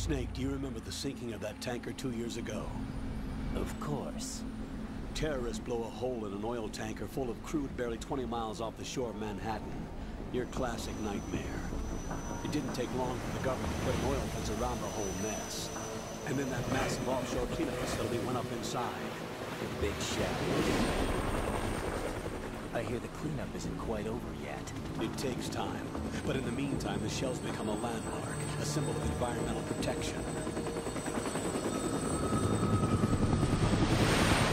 Snake, do you remember the sinking of that tanker two years ago? Of course. Terrorists blow a hole in an oil tanker full of crude barely 20 miles off the shore of Manhattan. Your classic nightmare. It didn't take long for the government to put an oil fence around the whole mess. And then that massive offshore cleanup facility went up inside. The big shell. I hear the cleanup isn't quite over yet. It takes time. But in the meantime, the shell's become a landmark, a symbol of environmental protection.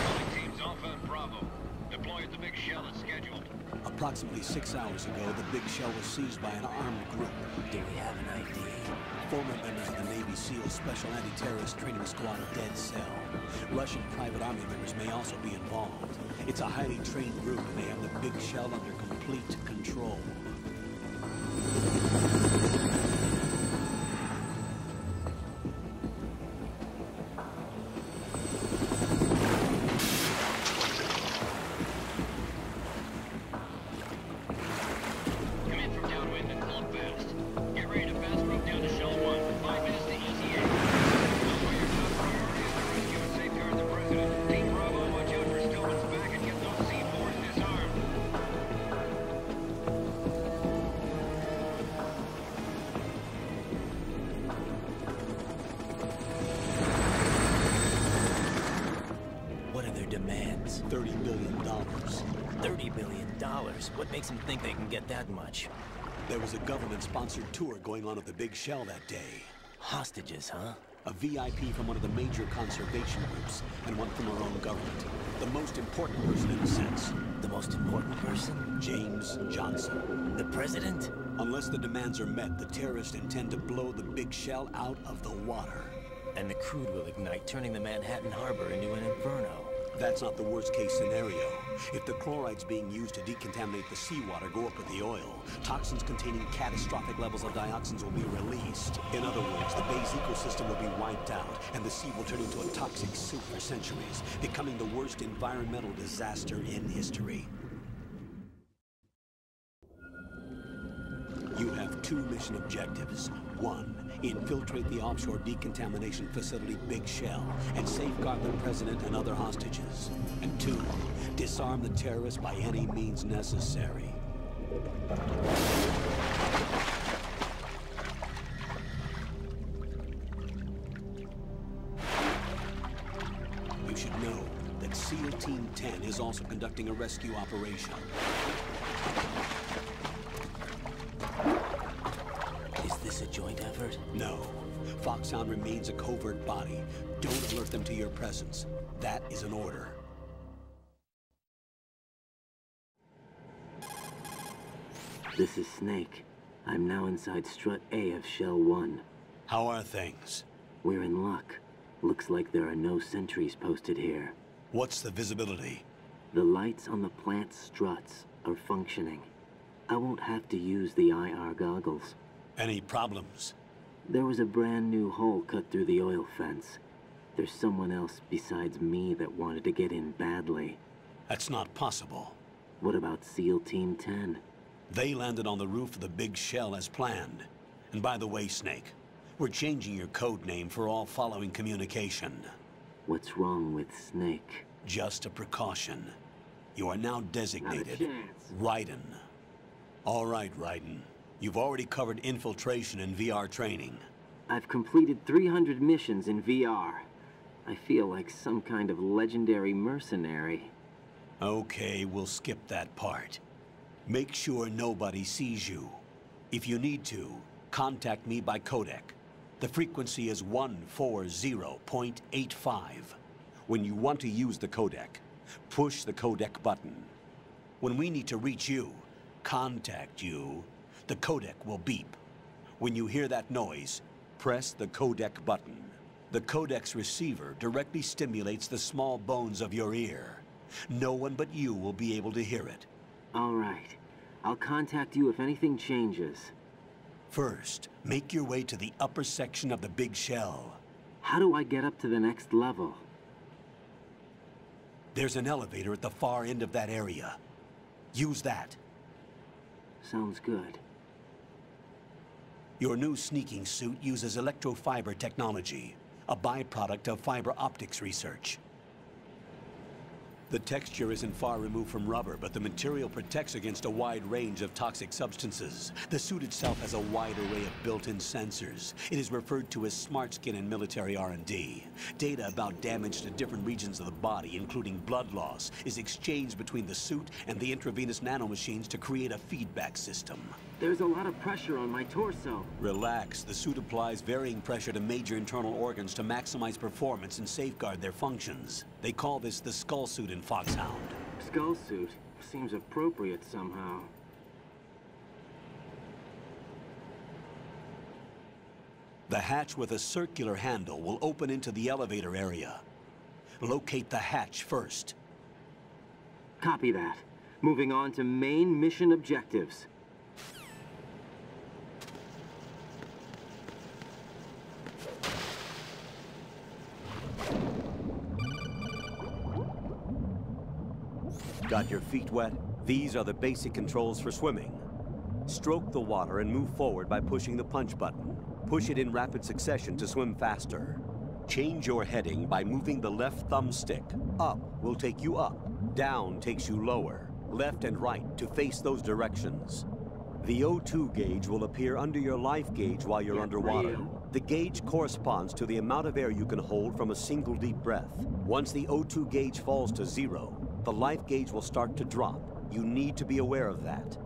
Calling teams Alpha and Bravo. Deploy at the big shell as scheduled. Approximately six hours ago, the big shell was seized by an armed group. Do we have an ID? Former members of the Navy SEAL Special Anti-Terrorist Training Squad dead cell. Russian private army members may also be involved. It's a highly trained group and they have the big shell under complete control. Government-sponsored tour going on at the big shell that day. Hostages, huh? A VIP from one of the major conservation groups, and one from our own government. The most important person in a sense. The most important person? James Johnson. The president? Unless the demands are met, the terrorists intend to blow the big shell out of the water. And the crude will ignite, turning the Manhattan Harbor into an inferno. That's not the worst case scenario. If the chlorides being used to decontaminate the seawater go up with the oil, toxins containing catastrophic levels of dioxins will be released. In other words, the bay's ecosystem will be wiped out, and the sea will turn into a toxic soup for centuries, becoming the worst environmental disaster in history. Objectives. One, infiltrate the offshore decontamination facility Big Shell and safeguard the president and other hostages. And two, disarm the terrorists by any means necessary. You should know that SEAL Team 10 is also conducting a rescue operation. Foxhound remains a covert body. Don't alert them to your presence. That is an order. This is Snake. I'm now inside Strut A of Shell 1. How are things? We're in luck. Looks like there are no sentries posted here. What's the visibility? The lights on the plant struts are functioning. I won't have to use the IR goggles. Any problems? There was a brand new hole cut through the oil fence. There's someone else besides me that wanted to get in badly. That's not possible. What about SEAL Team 10? They landed on the roof of the big shell as planned. And by the way, Snake, we're changing your code name for all following communication. What's wrong with Snake? Just a precaution. You are now designated. Raiden. All right, Raiden. You've already covered infiltration and VR training. I've completed 300 missions in VR. I feel like some kind of legendary mercenary. Okay, we'll skip that part. Make sure nobody sees you. If you need to, contact me by codec. The frequency is 140.85. When you want to use the codec, push the codec button. When we need to reach you, contact you, the codec will beep. When you hear that noise, press the codec button. The codec's receiver directly stimulates the small bones of your ear. No one but you will be able to hear it. All right. I'll contact you if anything changes. First, make your way to the upper section of the big shell. How do I get up to the next level? There's an elevator at the far end of that area. Use that. Sounds good. Your new sneaking suit uses electrofiber technology, a byproduct of fiber optics research. The texture isn't far removed from rubber, but the material protects against a wide range of toxic substances. The suit itself has a wide array of built-in sensors. It is referred to as smart skin in military R&D. Data about damage to different regions of the body, including blood loss, is exchanged between the suit and the intravenous nanomachines to create a feedback system. There's a lot of pressure on my torso. Relax. The suit applies varying pressure to major internal organs to maximize performance and safeguard their functions. They call this the skull suit Foxhound. Skull suit seems appropriate somehow. The hatch with a circular handle will open into the elevator area. Locate the hatch first. Copy that. Moving on to main mission objectives. Got your feet wet? These are the basic controls for swimming. Stroke the water and move forward by pushing the punch button. Push it in rapid succession to swim faster. Change your heading by moving the left thumbstick. Up will take you up. Down takes you lower. Left and right to face those directions. The O2 gauge will appear under your life gauge while you're Get underwater. real. The gauge corresponds to the amount of air you can hold from a single deep breath. Once the O2 gauge falls to zero, the life gauge will start to drop. You need to be aware of that.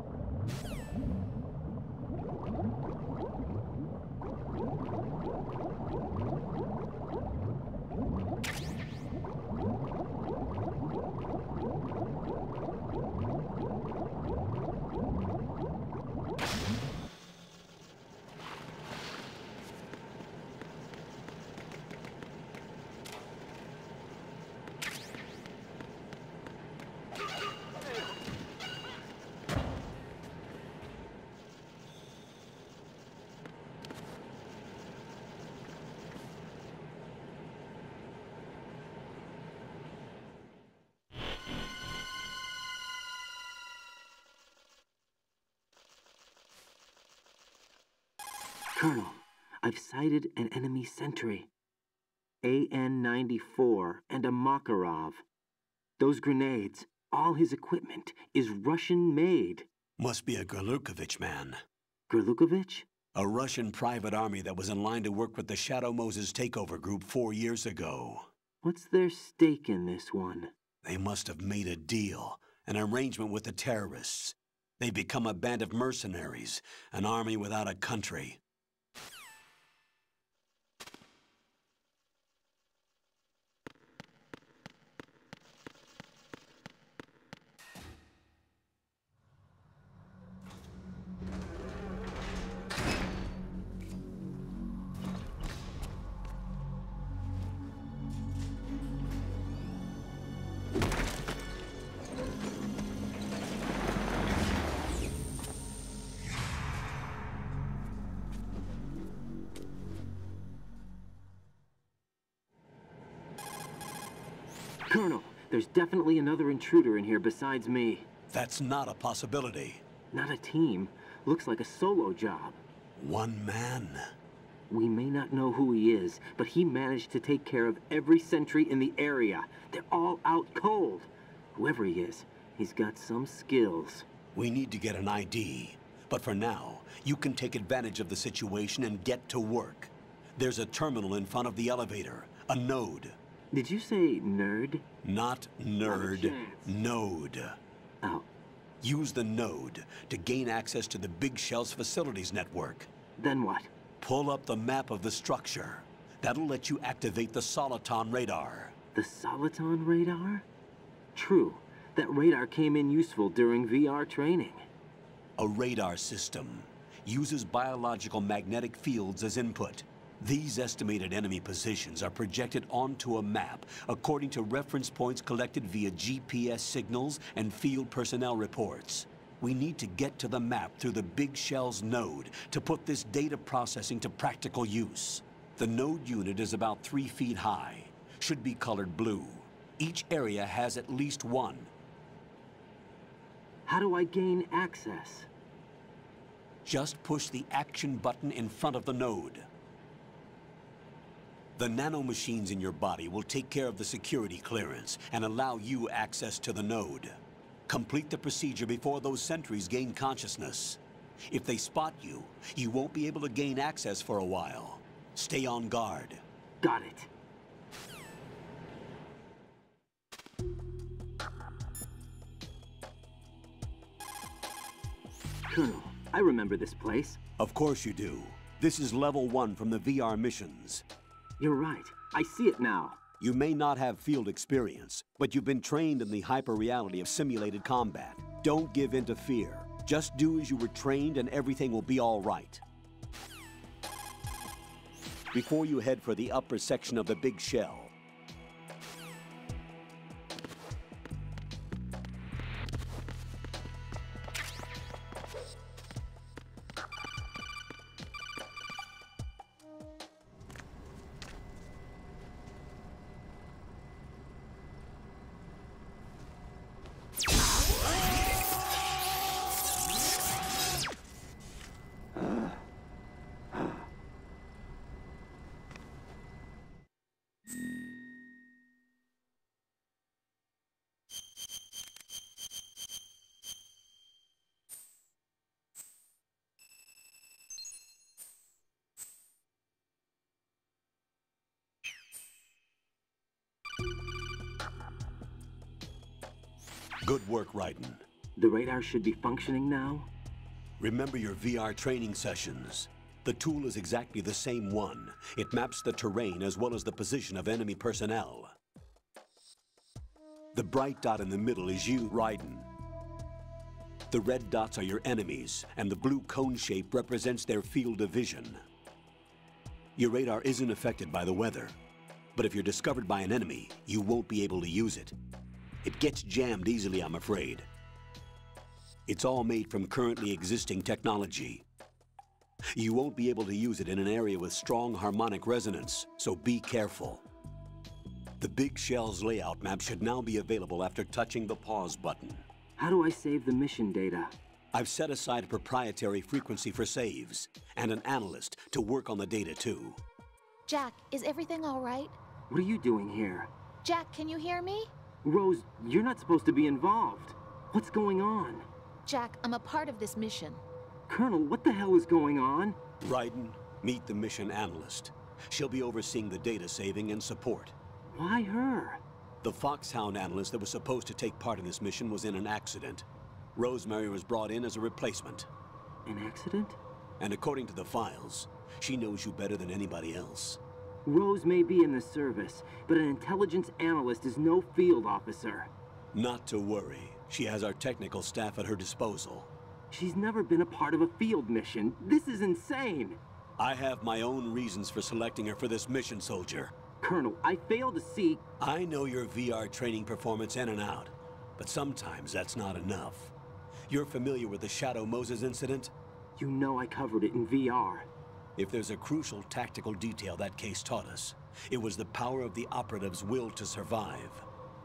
Colonel, I've sighted an enemy sentry. AN-94 and a Makarov. Those grenades, all his equipment, is Russian-made. Must be a Gurlukovich man. Gurlukovich? A Russian private army that was in line to work with the Shadow Moses takeover group four years ago. What's their stake in this one? They must have made a deal, an arrangement with the terrorists. They've become a band of mercenaries, an army without a country. Intruder in here besides me. That's not a possibility. Not a team. Looks like a solo job. One man. We may not know who he is, but he managed to take care of every sentry in the area. They're all out cold. Whoever he is, he's got some skills. We need to get an ID. But for now, you can take advantage of the situation and get to work. There's a terminal in front of the elevator, a node. Did you say nerd? Not nerd, oh, chance. node. Oh, Use the node to gain access to the Big Shell's facilities network. then what? Pull up the map of the structure. That'll let you activate the Soliton radar. The Soliton radar? True. That radar came in useful during VR training. A radar system uses biological magnetic fields as input. These estimated enemy positions are projected onto a map according to reference points collected via GPS signals and field personnel reports. We need to get to the map through the Big Shell's node to put this data processing to practical use. The node unit is about three feet high, should be colored blue. Each area has at least one. How do I gain access? Just push the action button in front of the node. The nanomachines in your body will take care of the security clearance and allow you access to the node. Complete the procedure before those sentries gain consciousness. If they spot you, you won't be able to gain access for a while. Stay on guard. Got it. Colonel, I remember this place. Of course you do. This is level one from the VR missions. You're right. I see it now. You may not have field experience, but you've been trained in the hyper-reality of simulated combat. Don't give in to fear. Just do as you were trained and everything will be all right. Before you head for the upper section of the big shell, Good work, Raiden. The radar should be functioning now? Remember your VR training sessions. The tool is exactly the same one. It maps the terrain as well as the position of enemy personnel. The bright dot in the middle is you, Raiden. The red dots are your enemies, and the blue cone shape represents their field of vision. Your radar isn't affected by the weather, but if you're discovered by an enemy, you won't be able to use it. It gets jammed easily, I'm afraid. It's all made from currently existing technology. You won't be able to use it in an area with strong harmonic resonance, so be careful. The Big Shell's layout map should now be available after touching the pause button. How do I save the mission data? I've set aside a proprietary frequency for saves, and an analyst to work on the data too. Jack, is everything all right? What are you doing here? Jack, can you hear me? Rose, you're not supposed to be involved. What's going on? Jack, I'm a part of this mission. Colonel, what the hell is going on? Raiden, meet the mission analyst. She'll be overseeing the data saving and support. Why her? The Foxhound analyst that was supposed to take part in this mission was in an accident. Rosemary was brought in as a replacement. An accident? And according to the files, she knows you better than anybody else. Rose may be in the service, but an intelligence analyst is no field officer. Not to worry. She has our technical staff at her disposal. She's never been a part of a field mission. This is insane. I have my own reasons for selecting her for this mission, soldier. Colonel, I fail to see... I know your VR training performance in and out, but sometimes that's not enough. You're familiar with the Shadow Moses incident? You know I covered it in VR. If there's a crucial tactical detail that case taught us, it was the power of the operative's will to survive.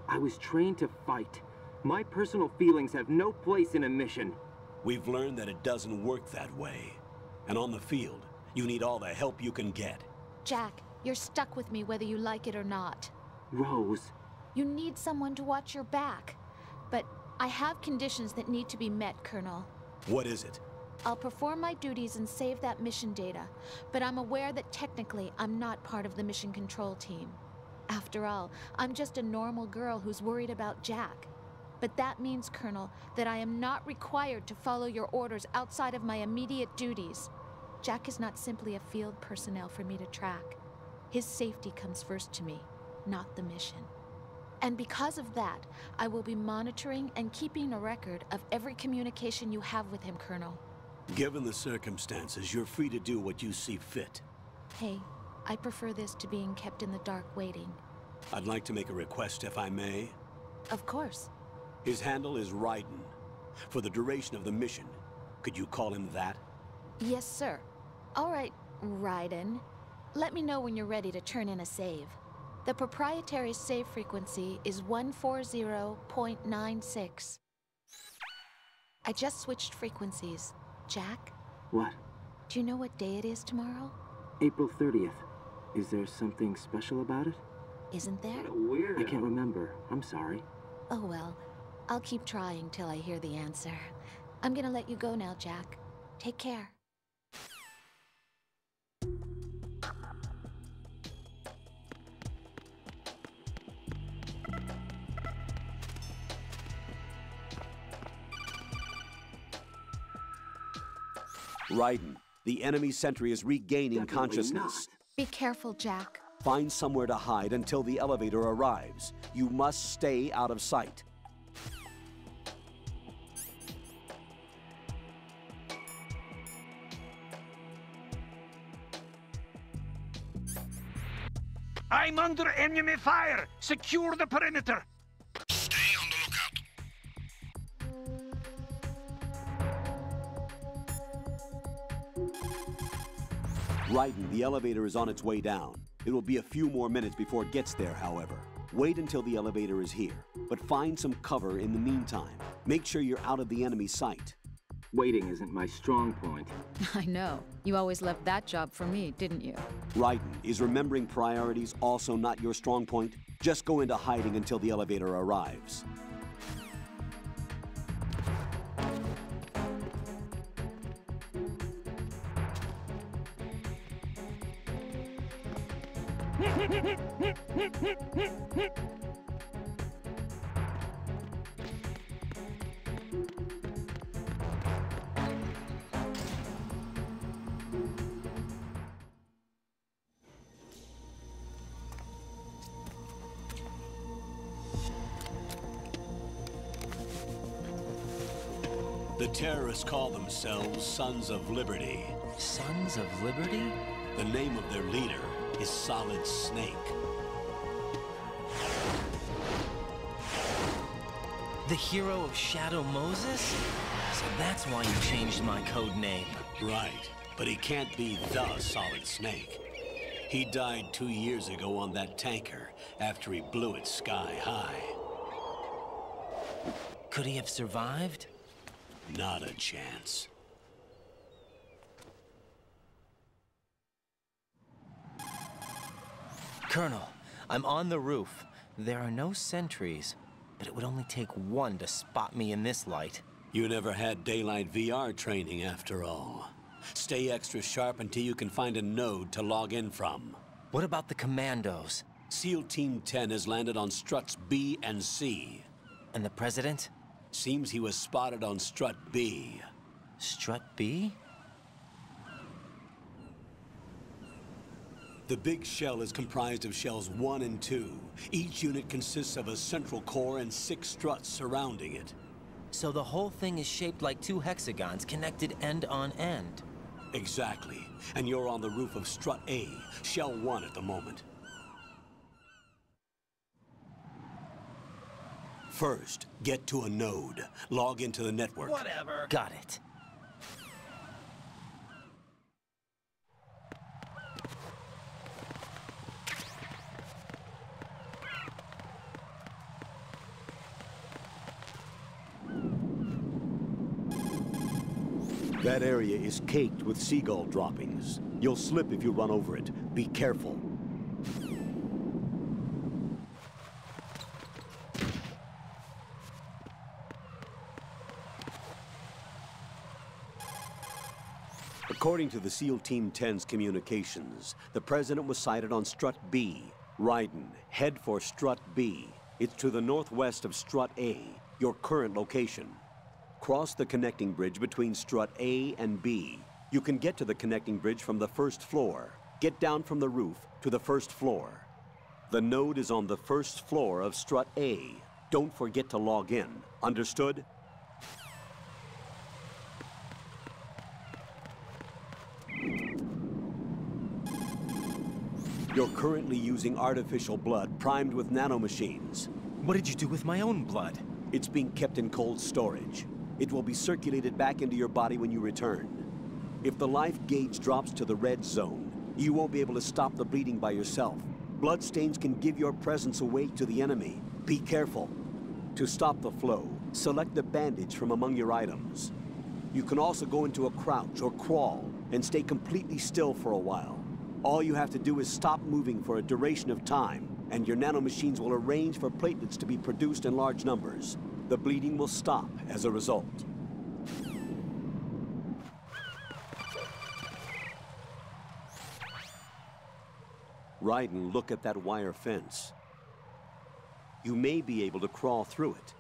I was trained to fight. My personal feelings have no place in a mission. We've learned that it doesn't work that way. And on the field, you need all the help you can get. Jack, you're stuck with me whether you like it or not. Rose, You need someone to watch your back. But I have conditions that need to be met, Colonel. What is it? I'll perform my duties and save that mission data, but I'm aware that technically I'm not part of the mission control team. After all, I'm just a normal girl who's worried about Jack. But that means, Colonel, that I am not required to follow your orders outside of my immediate duties. Jack is not simply a field personnel for me to track. His safety comes first to me, not the mission. And because of that, I will be monitoring and keeping a record of every communication you have with him, Colonel. Given the circumstances, you're free to do what you see fit. Hey, I prefer this to being kept in the dark waiting. I'd like to make a request, if I may. Of course. His handle is Raiden. For the duration of the mission, could you call him that? Yes, sir. All right, Raiden. Let me know when you're ready to turn in a save. The proprietary save frequency is 140.96. I just switched frequencies. Jack, What? do you know what day it is tomorrow? April 30th. Is there something special about it? Isn't there? I can't remember. I'm sorry. Oh well. I'll keep trying till I hear the answer. I'm gonna let you go now, Jack. Take care. Raiden, the enemy sentry is regaining Definitely consciousness. Be careful, Jack. Find somewhere to hide until the elevator arrives. You must stay out of sight. I'm under enemy fire! Secure the perimeter! Raiden, the elevator is on its way down. It will be a few more minutes before it gets there, however. Wait until the elevator is here, but find some cover in the meantime. Make sure you're out of the enemy's sight. Waiting isn't my strong point. I know. You always left that job for me, didn't you? Raiden, is remembering priorities also not your strong point? Just go into hiding until the elevator arrives. The terrorists call themselves Sons of Liberty. Sons of Liberty? The name of their leader is Solid Snake. The hero of Shadow Moses? So that's why you changed my code name. Right, but he can't be the Solid Snake. He died two years ago on that tanker after he blew it sky high. Could he have survived? Not a chance. Colonel, I'm on the roof. There are no sentries, but it would only take one to spot me in this light. You never had daylight VR training after all. Stay extra sharp until you can find a node to log in from. What about the commandos? SEAL Team 10 has landed on struts B and C. And the president? Seems he was spotted on strut B. Strut B? The big shell is comprised of shells 1 and 2. Each unit consists of a central core and six struts surrounding it. So the whole thing is shaped like two hexagons connected end on end. Exactly. And you're on the roof of strut A, shell 1 at the moment. First, get to a node. Log into the network. Whatever. Got it. That area is caked with seagull droppings. You'll slip if you run over it. Be careful. According to the SEAL Team 10's communications, the president was sighted on Strut B. Raiden, head for Strut B. It's to the northwest of Strut A, your current location. Cross the connecting bridge between Strut A and B. You can get to the connecting bridge from the first floor. Get down from the roof to the first floor. The node is on the first floor of Strut A. Don't forget to log in. Understood? You're currently using artificial blood primed with nanomachines. What did you do with my own blood? It's being kept in cold storage. It will be circulated back into your body when you return. If the life gauge drops to the red zone, you won't be able to stop the bleeding by yourself. Bloodstains can give your presence away to the enemy. Be careful. To stop the flow, select a bandage from among your items. You can also go into a crouch or crawl and stay completely still for a while. All you have to do is stop moving for a duration of time, and your nanomachines will arrange for platelets to be produced in large numbers. The bleeding will stop as a result. Raiden, look at that wire fence. You may be able to crawl through it.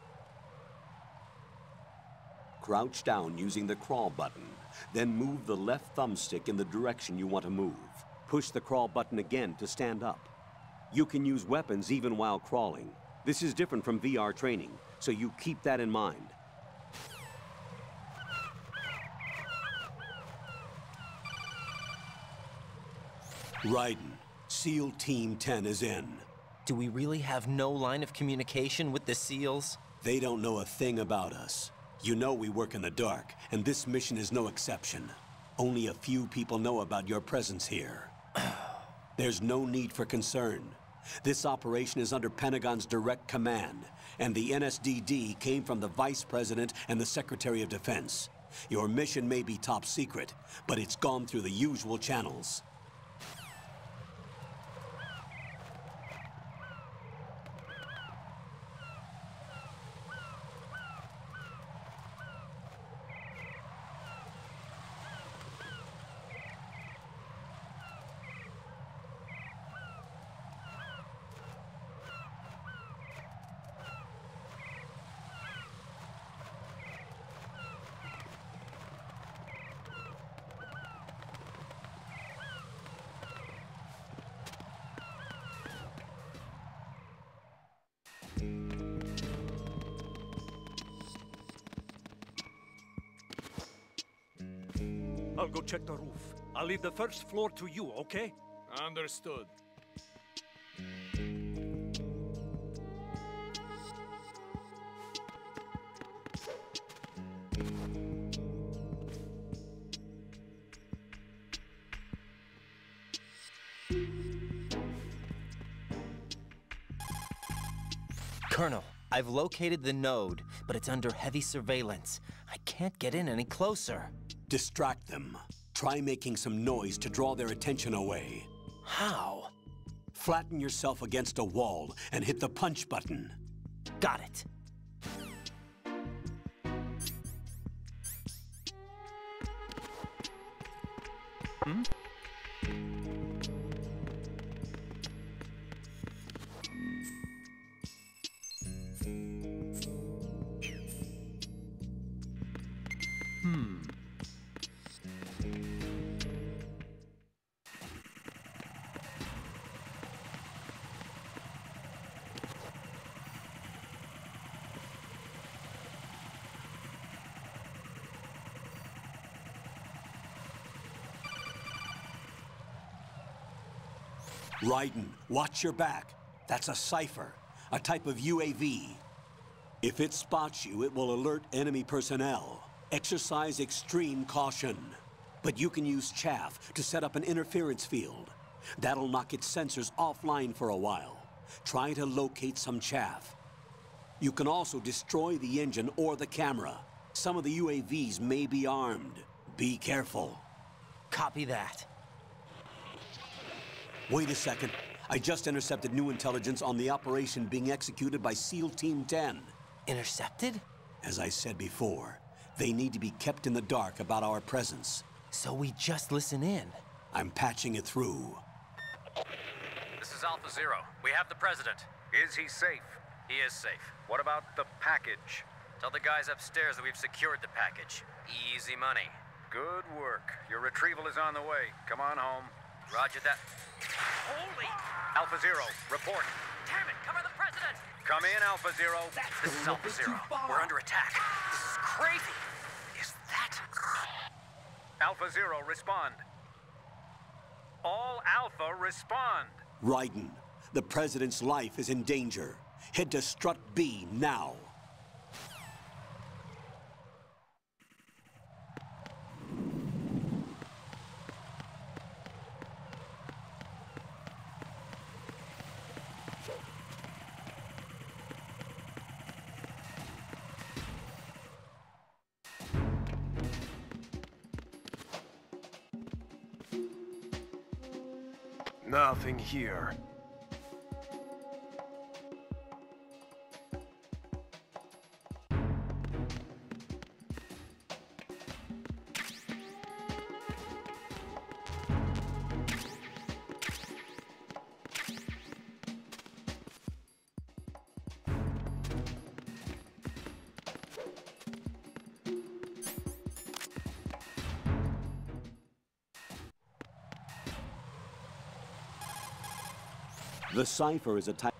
Crouch down using the crawl button, then move the left thumbstick in the direction you want to move. Push the crawl button again to stand up. You can use weapons even while crawling. This is different from VR training, so you keep that in mind. Raiden, SEAL Team 10 is in. Do we really have no line of communication with the SEALs? They don't know a thing about us. You know we work in the dark, and this mission is no exception. Only a few people know about your presence here. There's no need for concern. This operation is under Pentagon's direct command, and the NSDD came from the Vice President and the Secretary of Defense. Your mission may be top secret, but it's gone through the usual channels. Check the roof. I'll leave the first floor to you, okay? Understood. Colonel, I've located the node, but it's under heavy surveillance. I can't get in any closer. Distract them. Try making some noise to draw their attention away. How? Flatten yourself against a wall and hit the punch button. Got it. Raiden, watch your back. That's a Cypher, a type of UAV. If it spots you, it will alert enemy personnel. Exercise extreme caution. But you can use chaff to set up an interference field. That'll knock its sensors offline for a while. Try to locate some chaff. You can also destroy the engine or the camera. Some of the UAVs may be armed. Be careful. Copy that. Wait a second. I just intercepted new intelligence on the operation being executed by SEAL Team 10. Intercepted? As I said before, they need to be kept in the dark about our presence. So we just listen in. I'm patching it through. This is Alpha Zero. We have the president. Is he safe? He is safe. What about the package? Tell the guys upstairs that we've secured the package. Easy money. Good work. Your retrieval is on the way. Come on home. Roger that. Holy! Alpha Zero, report. Damn it! Cover the president! Come in, Alpha Zero. This is Alpha Zero. We're under attack. This is crazy. Is that... Alpha Zero, respond. All Alpha, respond. Raiden, the President's life is in danger. Head to Strut B now. Nothing here. Cypher is a type.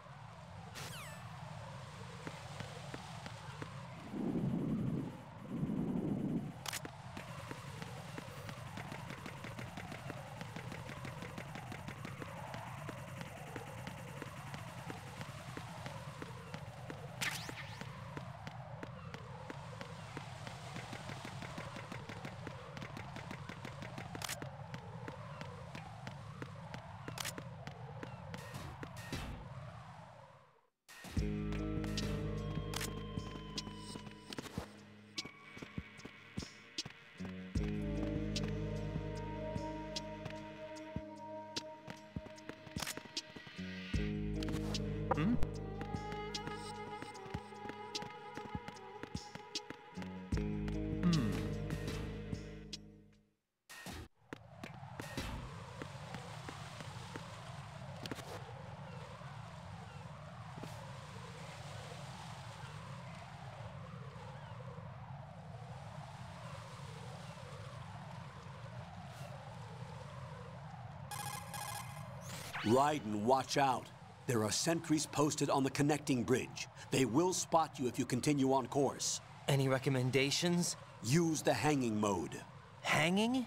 Raiden, watch out. There are sentries posted on the connecting bridge. They will spot you if you continue on course. Any recommendations? Use the hanging mode. Hanging?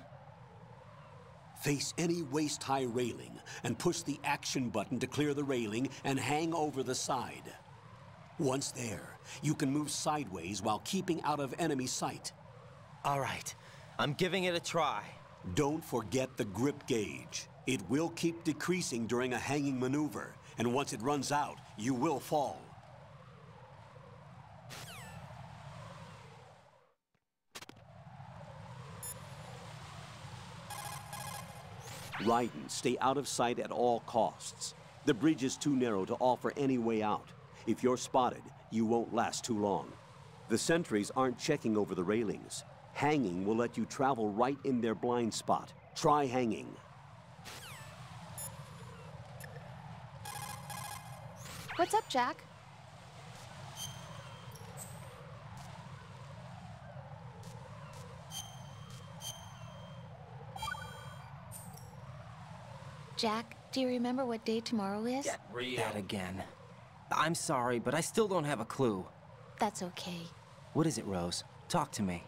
Face any waist-high railing and push the action button to clear the railing and hang over the side. Once there, you can move sideways while keeping out of enemy sight. All right. I'm giving it a try. Don't forget the grip gauge. It will keep decreasing during a hanging maneuver, and once it runs out, you will fall. Raiden, stay out of sight at all costs. The bridge is too narrow to offer any way out. If you're spotted, you won't last too long. The sentries aren't checking over the railings. Hanging will let you travel right in their blind spot. Try hanging. What's up, Jack? Jack, do you remember what day tomorrow is? Get That again. I'm sorry, but I still don't have a clue. That's okay. What is it, Rose? Talk to me.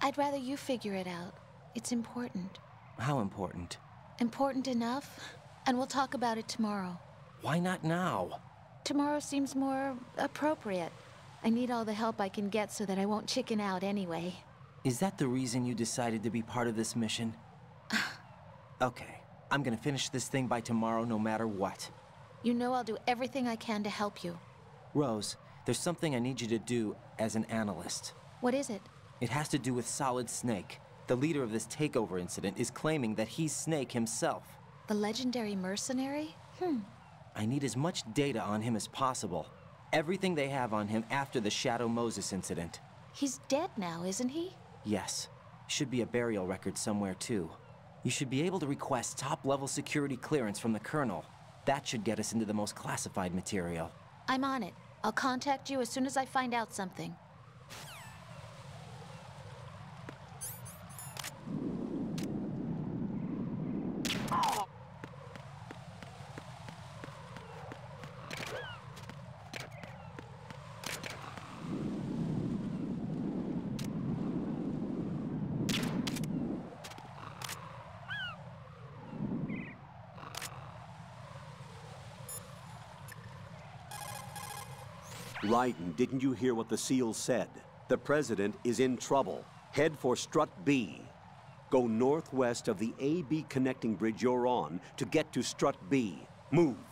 I'd rather you figure it out. It's important. How important? Important enough? And we'll talk about it tomorrow. Why not now? Tomorrow seems more appropriate. I need all the help I can get so that I won't chicken out anyway. Is that the reason you decided to be part of this mission? okay, I'm gonna finish this thing by tomorrow no matter what. You know I'll do everything I can to help you. Rose, there's something I need you to do as an analyst. What is it? It has to do with Solid Snake. The leader of this takeover incident is claiming that he's Snake himself. The legendary mercenary? Hmm. I need as much data on him as possible. Everything they have on him after the Shadow Moses incident. He's dead now, isn't he? Yes. Should be a burial record somewhere, too. You should be able to request top-level security clearance from the Colonel. That should get us into the most classified material. I'm on it. I'll contact you as soon as I find out something. Raiden, didn't you hear what the SEAL said? The President is in trouble. Head for Strut B. Go northwest of the AB connecting bridge you're on to get to Strut B. Move.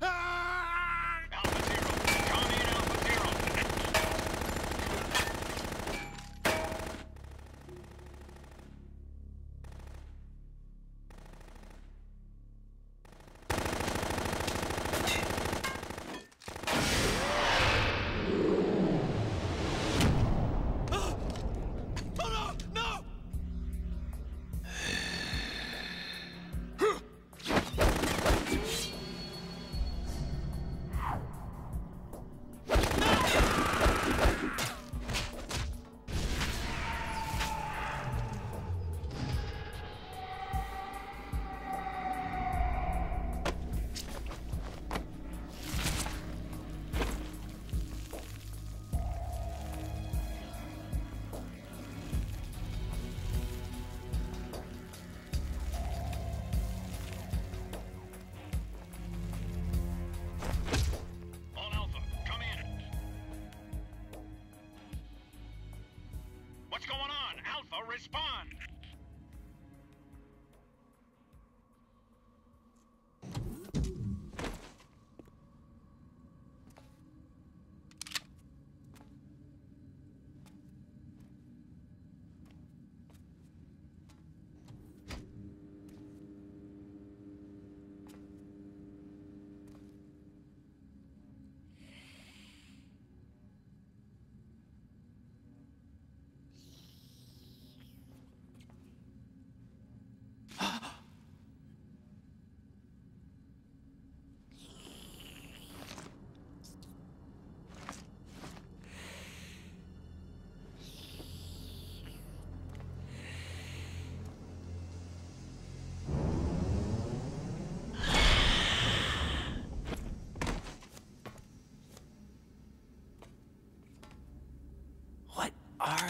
Alpha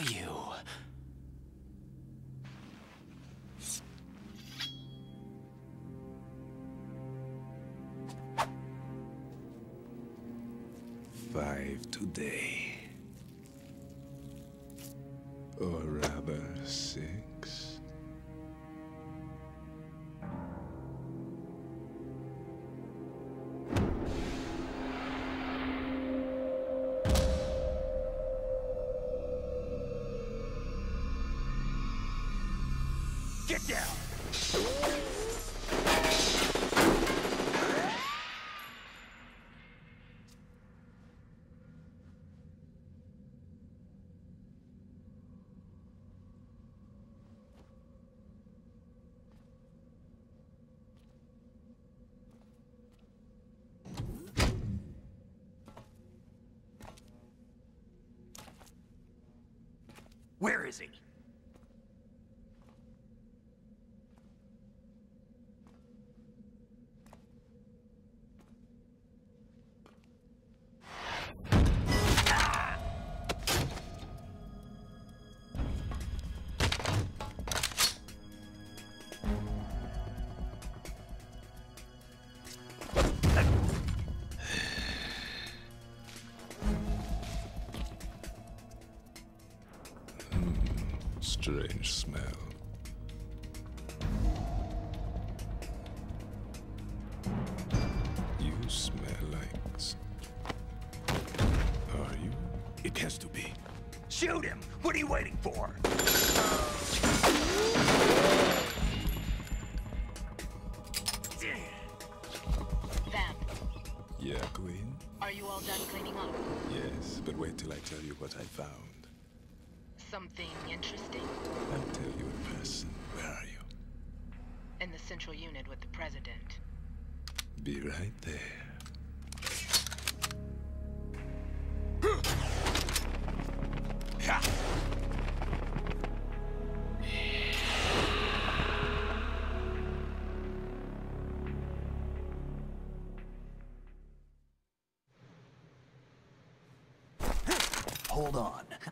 are you? Five today. Get down! Where is he? Strange smell. You smell like. Are you? It has to be. Shoot him! What are you waiting for? Vamp, Yeah, Queen? are you all done cleaning up? Yes, but wait till I tell you what I found. Interesting? I'll tell you in person. Where are you? In the central unit with the president. Be right there.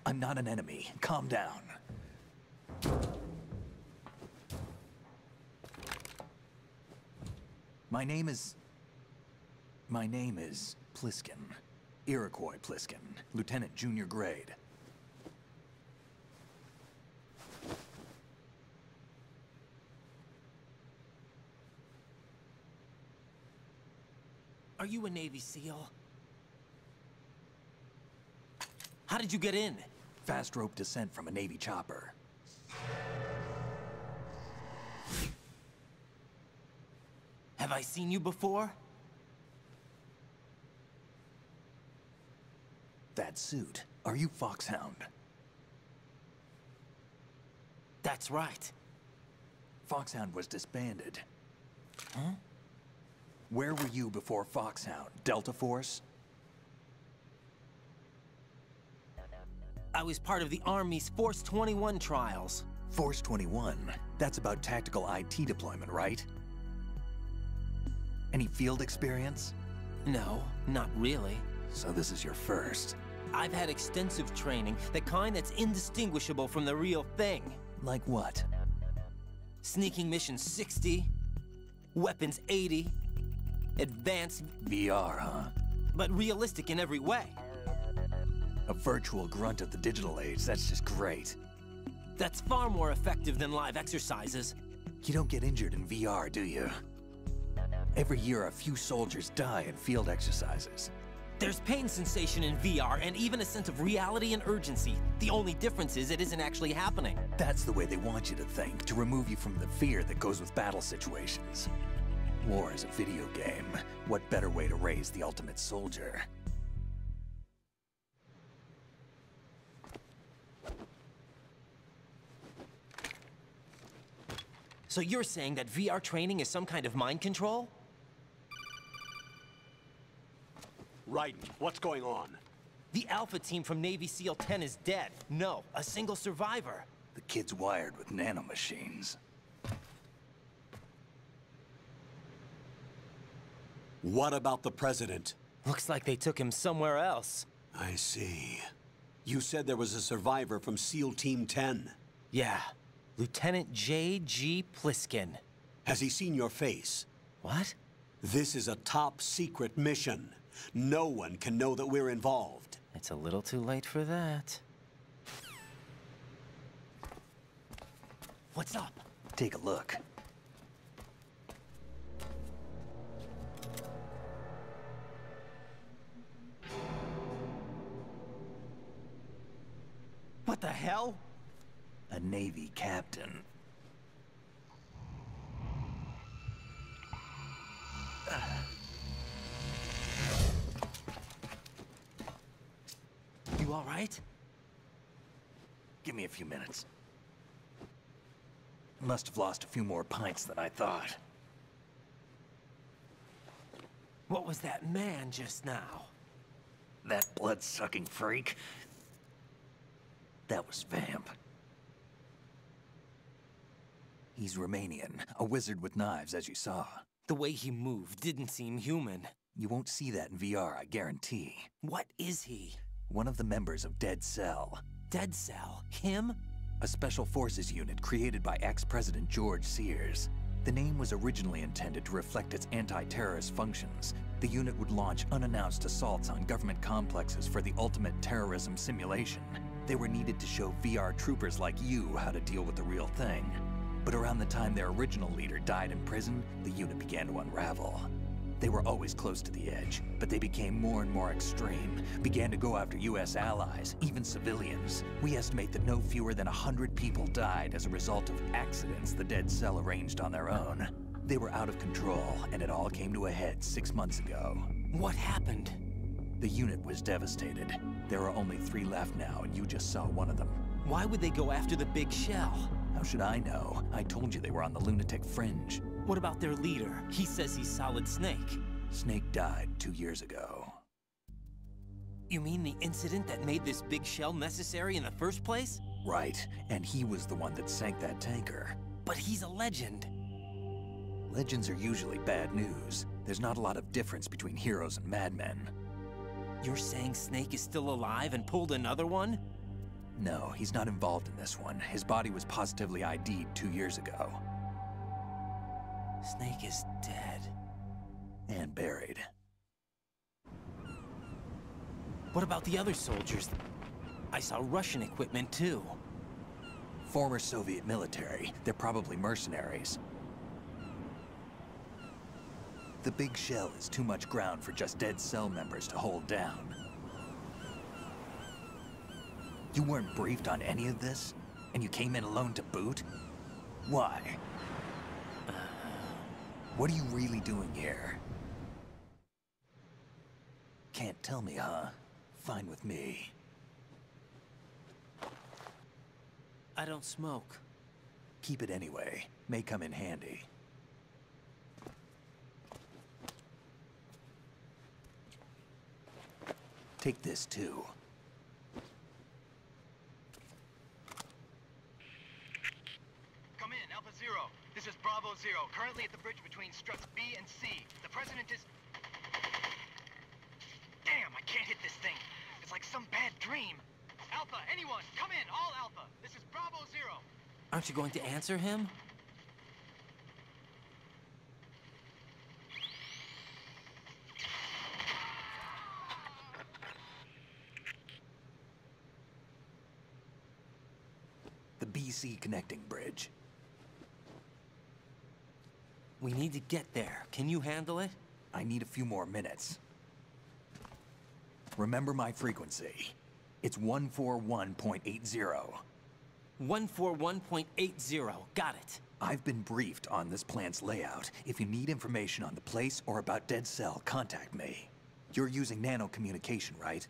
I'm not an enemy. Calm down. My name is... My name is Pliskin. Iroquois Pliskin. Lieutenant Junior Grade. Are you a Navy SEAL? How did you get in? Fast rope descent from a Navy chopper. Have I seen you before? That suit. Are you Foxhound? That's right. Foxhound was disbanded. Huh? Where were you before Foxhound? Delta Force? I was part of the Army's Force 21 trials. Force 21? That's about tactical IT deployment, right? Any field experience? No, not really. So this is your first. I've had extensive training, the kind that's indistinguishable from the real thing. Like what? Sneaking Mission 60, Weapons 80, Advanced, VR, huh? but realistic in every way. A virtual grunt of the digital age, that's just great. That's far more effective than live exercises. You don't get injured in VR, do you? Every year, a few soldiers die in field exercises. There's pain sensation in VR and even a sense of reality and urgency. The only difference is it isn't actually happening. That's the way they want you to think, to remove you from the fear that goes with battle situations. War is a video game. What better way to raise the ultimate soldier? So you're saying that VR training is some kind of mind control? Raiden, what's going on? The Alpha team from Navy SEAL 10 is dead. No, a single survivor. The kid's wired with nanomachines. What about the president? Looks like they took him somewhere else. I see. You said there was a survivor from SEAL Team 10. Yeah, Lieutenant J.G. Pliskin. Has he seen your face? What? This is a top secret mission. No one can know that we're involved. It's a little too late for that. What's up? Take a look. What the hell? A Navy captain. You all right? Give me a few minutes. Must have lost a few more pints than I thought. What was that man just now? That blood-sucking freak. That was Vamp. He's Romanian, a wizard with knives, as you saw. The way he moved didn't seem human. You won't see that in VR, I guarantee. What is he? One of the members of Dead Cell. Dead Cell? Him? A special forces unit created by ex-president George Sears. The name was originally intended to reflect its anti-terrorist functions. The unit would launch unannounced assaults on government complexes for the ultimate terrorism simulation. They were needed to show VR troopers like you how to deal with the real thing. But around the time their original leader died in prison, the unit began to unravel. They were always close to the edge, but they became more and more extreme, began to go after US allies, even civilians. We estimate that no fewer than 100 people died as a result of accidents the Dead Cell arranged on their own. They were out of control, and it all came to a head six months ago. What happened? The unit was devastated. There are only three left now, and you just saw one of them. Why would they go after the big shell? How should I know? I told you they were on the lunatic fringe. What about their leader? He says he's Solid Snake. Snake died two years ago. You mean the incident that made this big shell necessary in the first place? Right, and he was the one that sank that tanker. But he's a legend. Legends are usually bad news. There's not a lot of difference between heroes and madmen. You're saying Snake is still alive and pulled another one? No, he's not involved in this one. His body was positively ID'd two years ago. Snake is dead. And buried. What about the other soldiers? I saw Russian equipment too. Former Soviet military. They're probably mercenaries. The big shell is too much ground for just dead cell members to hold down. You weren't briefed on any of this? And you came in alone to boot? Why? What are you really doing here? Can't tell me, huh? Fine with me. I don't smoke. Keep it anyway. May come in handy. Take this too. Come in, Alpha Zero. This is Bravo Zero, currently at the bridge between struts B and C. The President is... Damn, I can't hit this thing. It's like some bad dream. Alpha, anyone, come in, all Alpha. This is Bravo Zero. Aren't you going to answer him? The BC connecting bridge. We need to get there. Can you handle it? I need a few more minutes. Remember my frequency. It's 141.80. 141.80. Got it. I've been briefed on this plant's layout. If you need information on the place or about Dead Cell, contact me. You're using nano communication, right?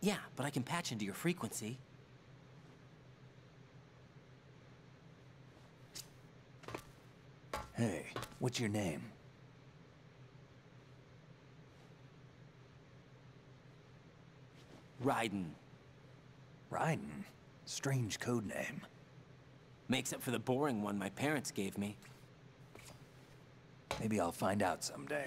Yeah, but I can patch into your frequency. Hey, what's your name? Raiden. Raiden? Strange code name. Makes up for the boring one my parents gave me. Maybe I'll find out someday.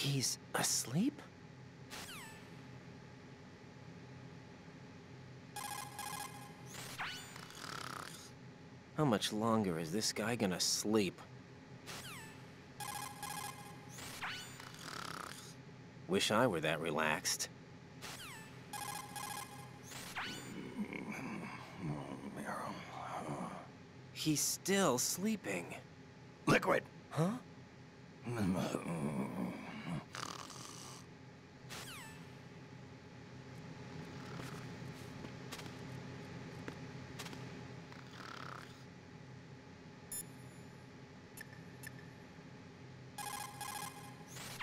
He's asleep? How much longer is this guy gonna sleep? Wish I were that relaxed. He's still sleeping. Liquid! Huh?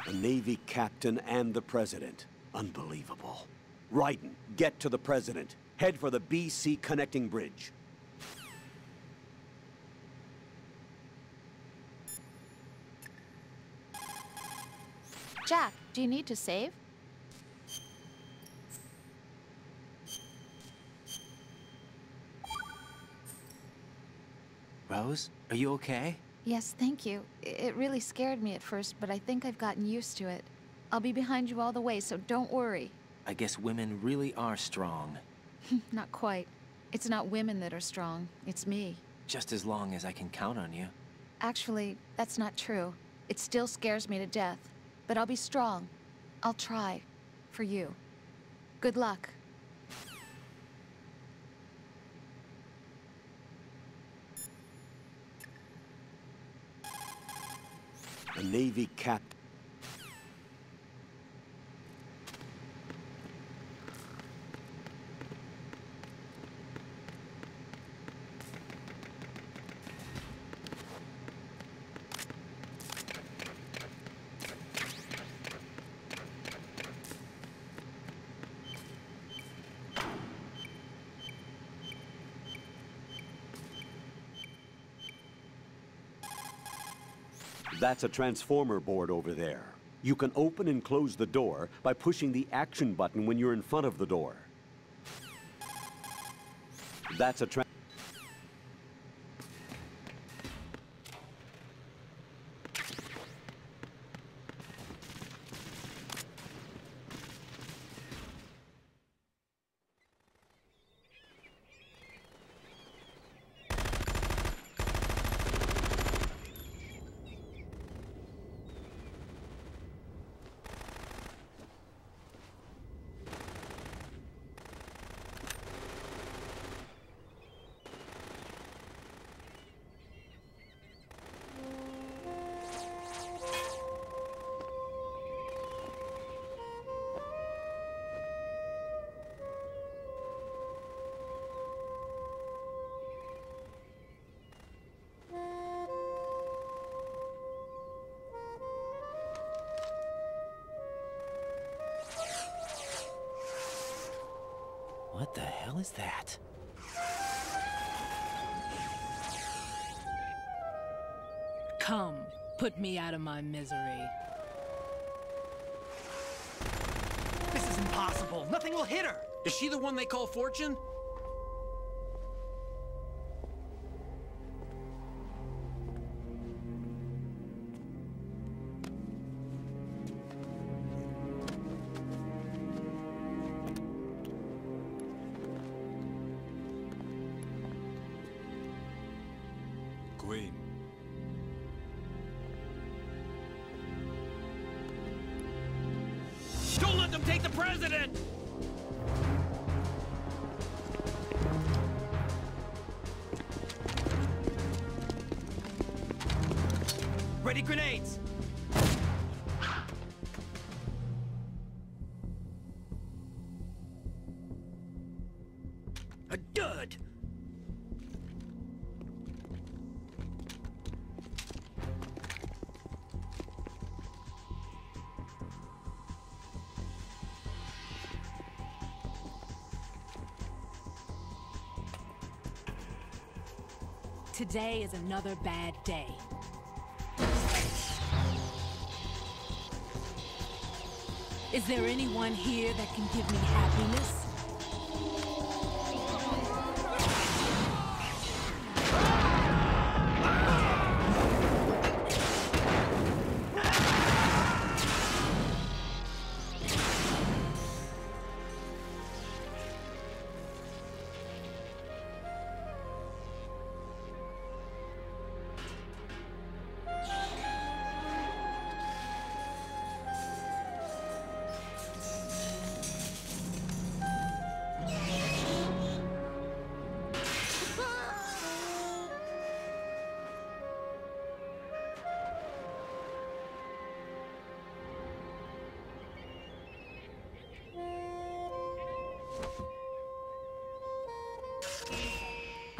A Navy captain and the president. Unbelievable. Raiden, get to the president. Head for the BC connecting bridge. Jack, do you need to save? Rose, are you okay? Yes, thank you. It really scared me at first, but I think I've gotten used to it. I'll be behind you all the way, so don't worry. I guess women really are strong. not quite. It's not women that are strong, it's me. Just as long as I can count on you. Actually, that's not true. It still scares me to death. But I'll be strong. I'll try. For you. Good luck. A Navy captain. That's a transformer board over there. You can open and close the door by pushing the action button when you're in front of the door. That's a put me out of my misery. This is impossible. Nothing will hit her. Is she the one they call Fortune? Today is another bad day. Is there anyone here that can give me happiness?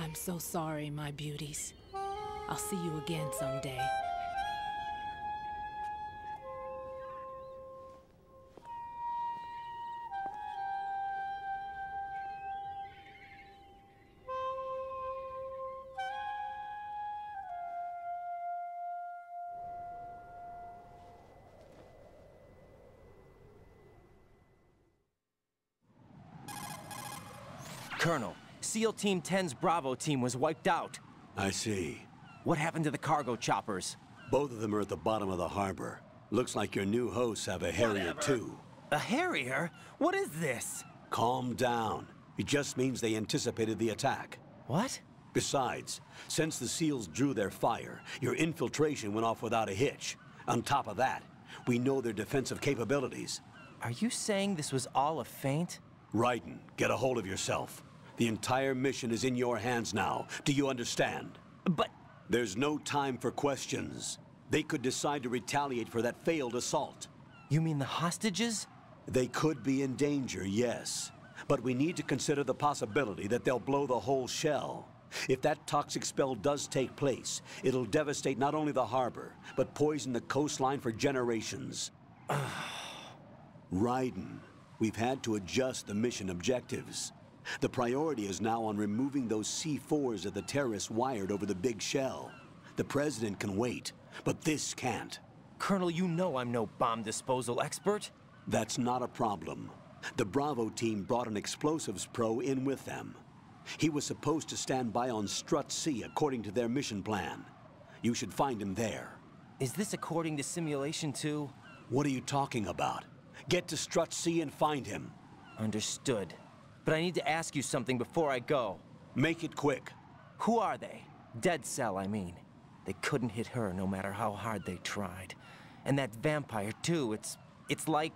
I'm so sorry, my beauties. I'll see you again someday. Colonel, SEAL Team 10's Bravo team was wiped out. I see. What happened to the cargo choppers? Both of them are at the bottom of the harbor. Looks like your new hosts have a Harrier too. A Harrier? What is this? Calm down. It just means they anticipated the attack. What? Besides, since the SEALs drew their fire, your infiltration went off without a hitch. On top of that, we know their defensive capabilities. Are you saying this was all a feint? Raiden, get a hold of yourself. The entire mission is in your hands now. Do you understand? But... There's no time for questions. They could decide to retaliate for that failed assault. You mean the hostages? They could be in danger, yes. But we need to consider the possibility that they'll blow the whole shell. If that toxic spell does take place, it'll devastate not only the harbor, but poison the coastline for generations. Raiden, we've had to adjust the mission objectives. The priority is now on removing those C4s that the terrorists wired over the big shell. The President can wait, but this can't. Colonel, you know I'm no bomb disposal expert. That's not a problem. The Bravo team brought an explosives pro in with them. He was supposed to stand by on Strut C according to their mission plan. You should find him there. Is this according to Simulation 2? What are you talking about? Get to Strut C and find him. Understood. But I need to ask you something before I go. Make it quick. Who are they? Dead Cell, I mean. They couldn't hit her no matter how hard they tried. And that vampire, too, it's... it's like...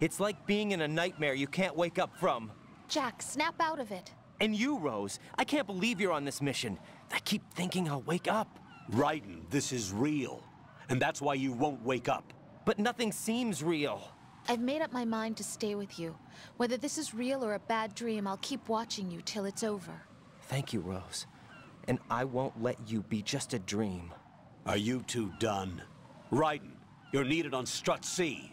It's like being in a nightmare you can't wake up from. Jack, snap out of it. And you, Rose, I can't believe you're on this mission. I keep thinking I'll wake up. Raiden, this is real. And that's why you won't wake up. But nothing seems real. I've made up my mind to stay with you. Whether this is real or a bad dream, I'll keep watching you till it's over. Thank you, Rose. And I won't let you be just a dream. Are you two done? Raiden, you're needed on Strut C.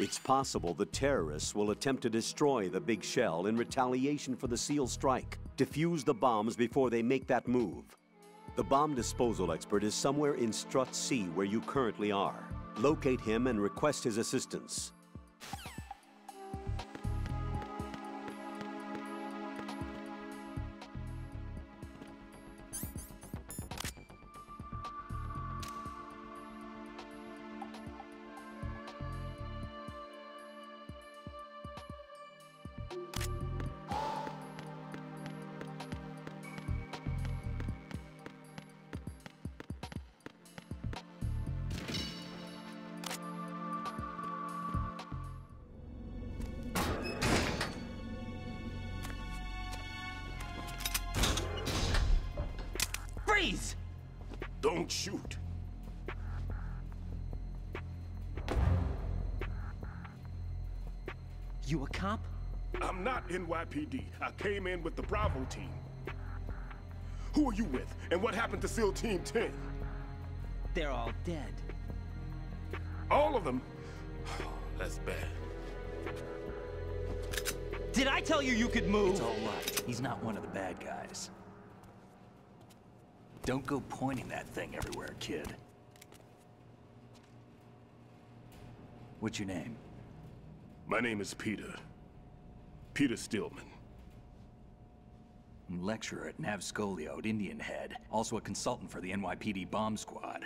It's possible the terrorists will attempt to destroy the big shell in retaliation for the SEAL strike. Defuse the bombs before they make that move. The bomb disposal expert is somewhere in Strut C where you currently are. Locate him and request his assistance. Came in with the Bravo team. Who are you with? And what happened to SEAL Team 10? They're all dead. All of them? That's bad. Did I tell you you could move? It's all right. He's not one of the bad guys. Don't go pointing that thing everywhere, kid. What's your name? My name is Peter. Peter Stillman. Lecturer at NAVSCOLEOD at Indian Head, also a consultant for the NYPD bomb squad.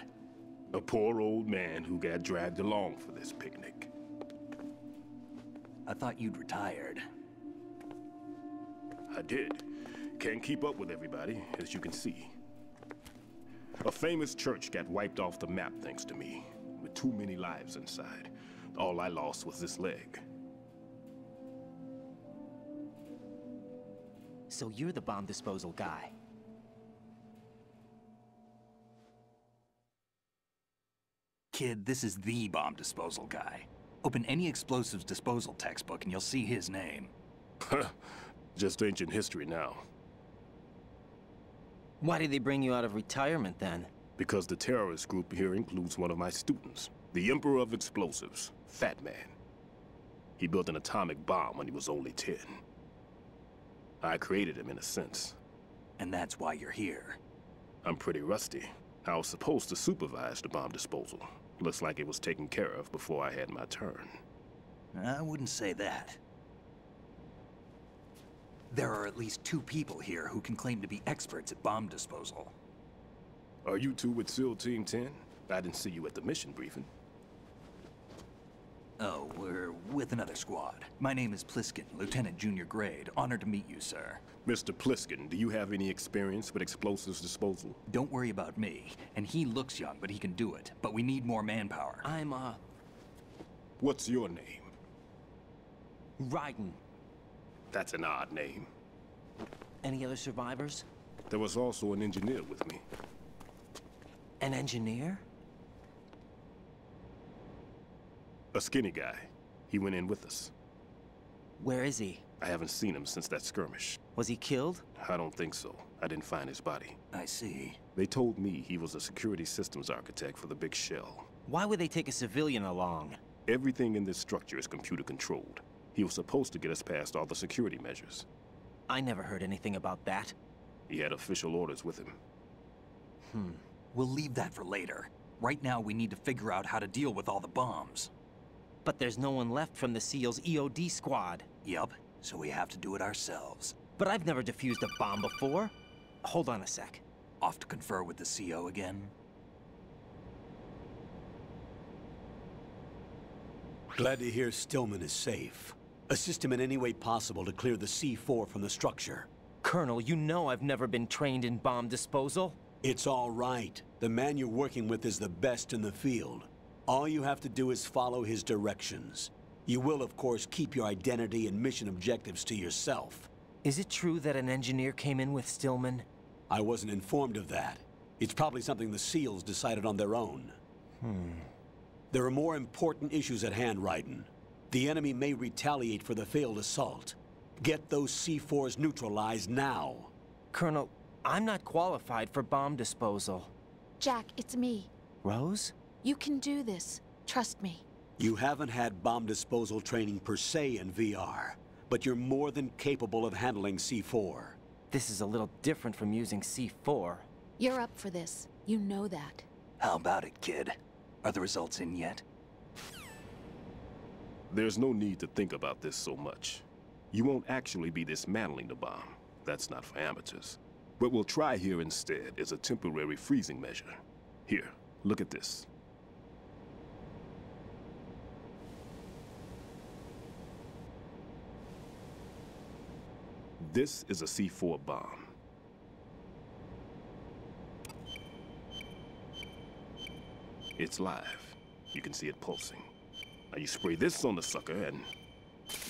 A poor old man who got dragged along for this picnic. I thought you'd retired. I did. Can't keep up with everybody, as you can see. A famous church got wiped off the map thanks to me, with too many lives inside. All I lost was this leg. So you're the bomb disposal guy. Kid, this is the bomb disposal guy. Open any explosives disposal textbook and you'll see his name. Just ancient history now. Why did they bring you out of retirement then? Because the terrorist group here includes one of my students, the Emperor of Explosives, Fat Man. He built an atomic bomb when he was only 10. I created him in a sense. And that's why you're here. I'm pretty rusty. I was supposed to supervise the bomb disposal. Looks like it was taken care of before I had my turn. I wouldn't say that. There are at least two people here who can claim to be experts at bomb disposal. Are you two with SEAL Team 10? I didn't see you at the mission briefing. Oh, we're with another squad. My name is Pliskin, Lieutenant Junior Grade. Honored to meet you, sir. Mr. Pliskin, do you have any experience with explosives disposal? Don't worry about me. And he looks young, but he can do it. But we need more manpower. I'm, uh... What's your name? Raiden. That's an odd name. Any other survivors? There was also an engineer with me. An engineer? A skinny guy. He went in with us. Where is he? I haven't seen him since that skirmish. Was he killed? I don't think so. I didn't find his body. I see. They told me he was a security systems architect for the big shell. Why would they take a civilian along? Everything in this structure is computer controlled. He was supposed to get us past all the security measures. I never heard anything about that. He had official orders with him. Hmm. We'll leave that for later. Right now, we need to figure out how to deal with all the bombs. But there's no one left from the SEAL's EOD squad. Yup, so we have to do it ourselves. But I've never defused a bomb before. Hold on a sec. Off to confer with the CO again? Glad to hear Stillman is safe. Assist him in any way possible to clear the C4 from the structure. Colonel, you know I've never been trained in bomb disposal. It's all right. The man you're working with is the best in the field. All you have to do is follow his directions. You will, of course, keep your identity and mission objectives to yourself. Is it true that an engineer came in with Stillman? I wasn't informed of that. It's probably something the SEALs decided on their own. Hmm. There are more important issues at hand, Raiden. The enemy may retaliate for the failed assault. Get those C4s neutralized now. Colonel, I'm not qualified for bomb disposal. Jack, it's me. Rose? You can do this. Trust me. You haven't had bomb disposal training per se in VR, but you're more than capable of handling C4. This is a little different from using C4. You're up for this. You know that. How about it, kid? Are the results in yet? There's no need to think about this so much. You won't actually be dismantling the bomb. That's not for amateurs. What we'll try here instead is a temporary freezing measure. Here, look at this. This is a C4 bomb. It's live. You can see it pulsing. Now you spray this on the sucker and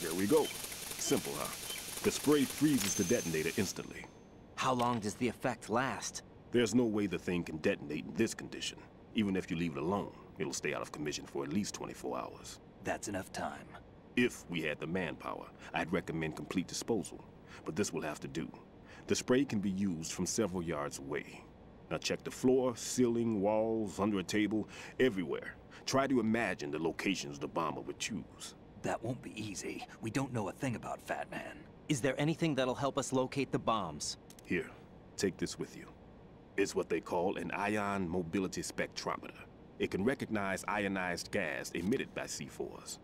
there we go. Simple, huh? The spray freezes the detonator instantly. How long does the effect last? There's no way the thing can detonate in this condition. Even if you leave it alone, it'll stay out of commission for at least 24 hours. That's enough time. If we had the manpower, I'd recommend complete disposal. But this will have to do. The spray can be used from several yards away. Now check the floor, ceiling, walls, under a table, everywhere. Try to imagine the locations the bomber would choose. That won't be easy. We don't know a thing about Fat Man. Is there anything that'll help us locate the bombs? Here, take this with you. It's what they call an ion mobility spectrometer. It can recognize ionized gas emitted by C4s.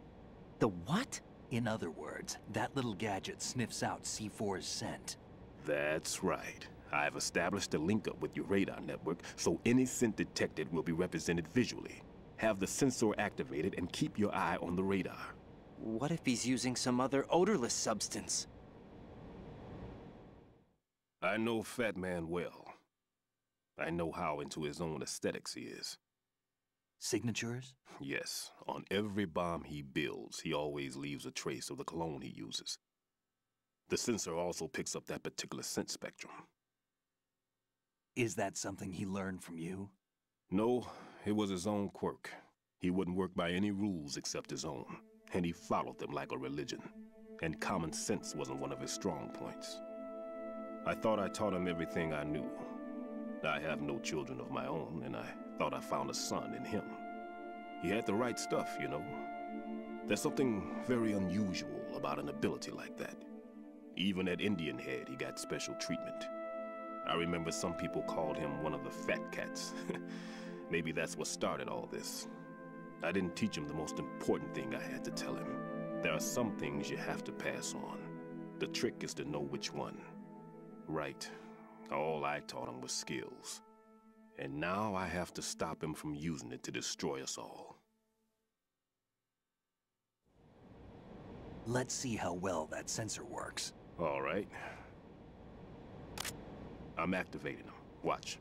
The what? In other words, that little gadget sniffs out C4's scent. That's right. I've established a link up with your radar network, so any scent detected will be represented visually. Have the sensor activated and keep your eye on the radar. What if he's using some other odorless substance? I know Fat Man well. I know how into his own aesthetics he is. Signatures? Yes, on every bomb he builds, he always leaves a trace of the cologne he uses. The sensor also picks up that particular scent spectrum. Is that something he learned from you? No, it was his own quirk. He wouldn't work by any rules except his own, and he followed them like a religion. And common sense wasn't one of his strong points. I thought I taught him everything I knew. I have no children of my own, and I thought I found a son in him. He had the right stuff, you know. There's something very unusual about an ability like that. Even at Indian Head, he got special treatment. I remember some people called him one of the fat cats. Maybe that's what started all this. I didn't teach him the most important thing I had to tell him. There are some things you have to pass on. The trick is to know which one. Right. All I taught him was skills. And now I have to stop him from using it to destroy us all. Let's see how well that sensor works. All right. I'm activating them. Watch.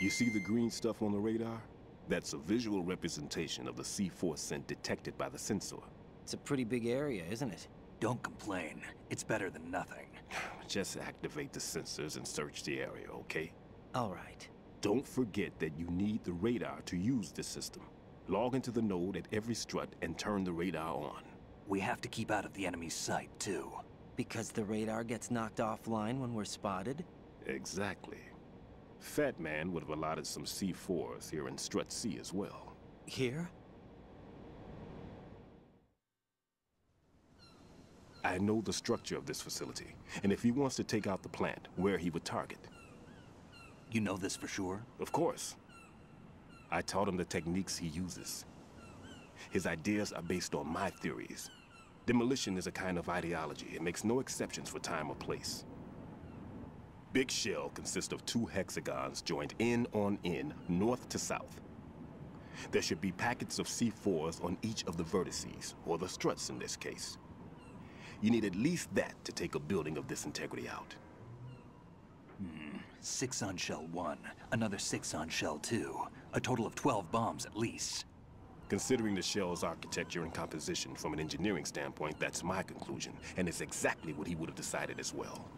You see the green stuff on the radar? That's a visual representation of the C4 scent detected by the sensor. It's a pretty big area, isn't it? Don't complain. It's better than nothing. Just activate the sensors and search the area, okay? All right. Don't forget that you need the radar to use this system. Log into the node at every strut and turn the radar on. We have to keep out of the enemy's sight, too. Because the radar gets knocked offline when we're spotted? Exactly. Fat Man would have allotted some C4s here in Strut C as well. Here? I know the structure of this facility, and if he wants to take out the plant, where he would target. You know this for sure? Of course. I taught him the techniques he uses. His ideas are based on my theories. Demolition is a kind of ideology. It makes no exceptions for time or place. Big Shell consists of two hexagons joined in on in, north to south. There should be packets of C4s on each of the vertices, or the struts in this case. You need at least that to take a building of this integrity out. Hmm. Six on shell one, another six on shell two. A total of 12 bombs at least. Considering the shell's architecture and composition from an engineering standpoint, that's my conclusion, and it's exactly what he would have decided as well.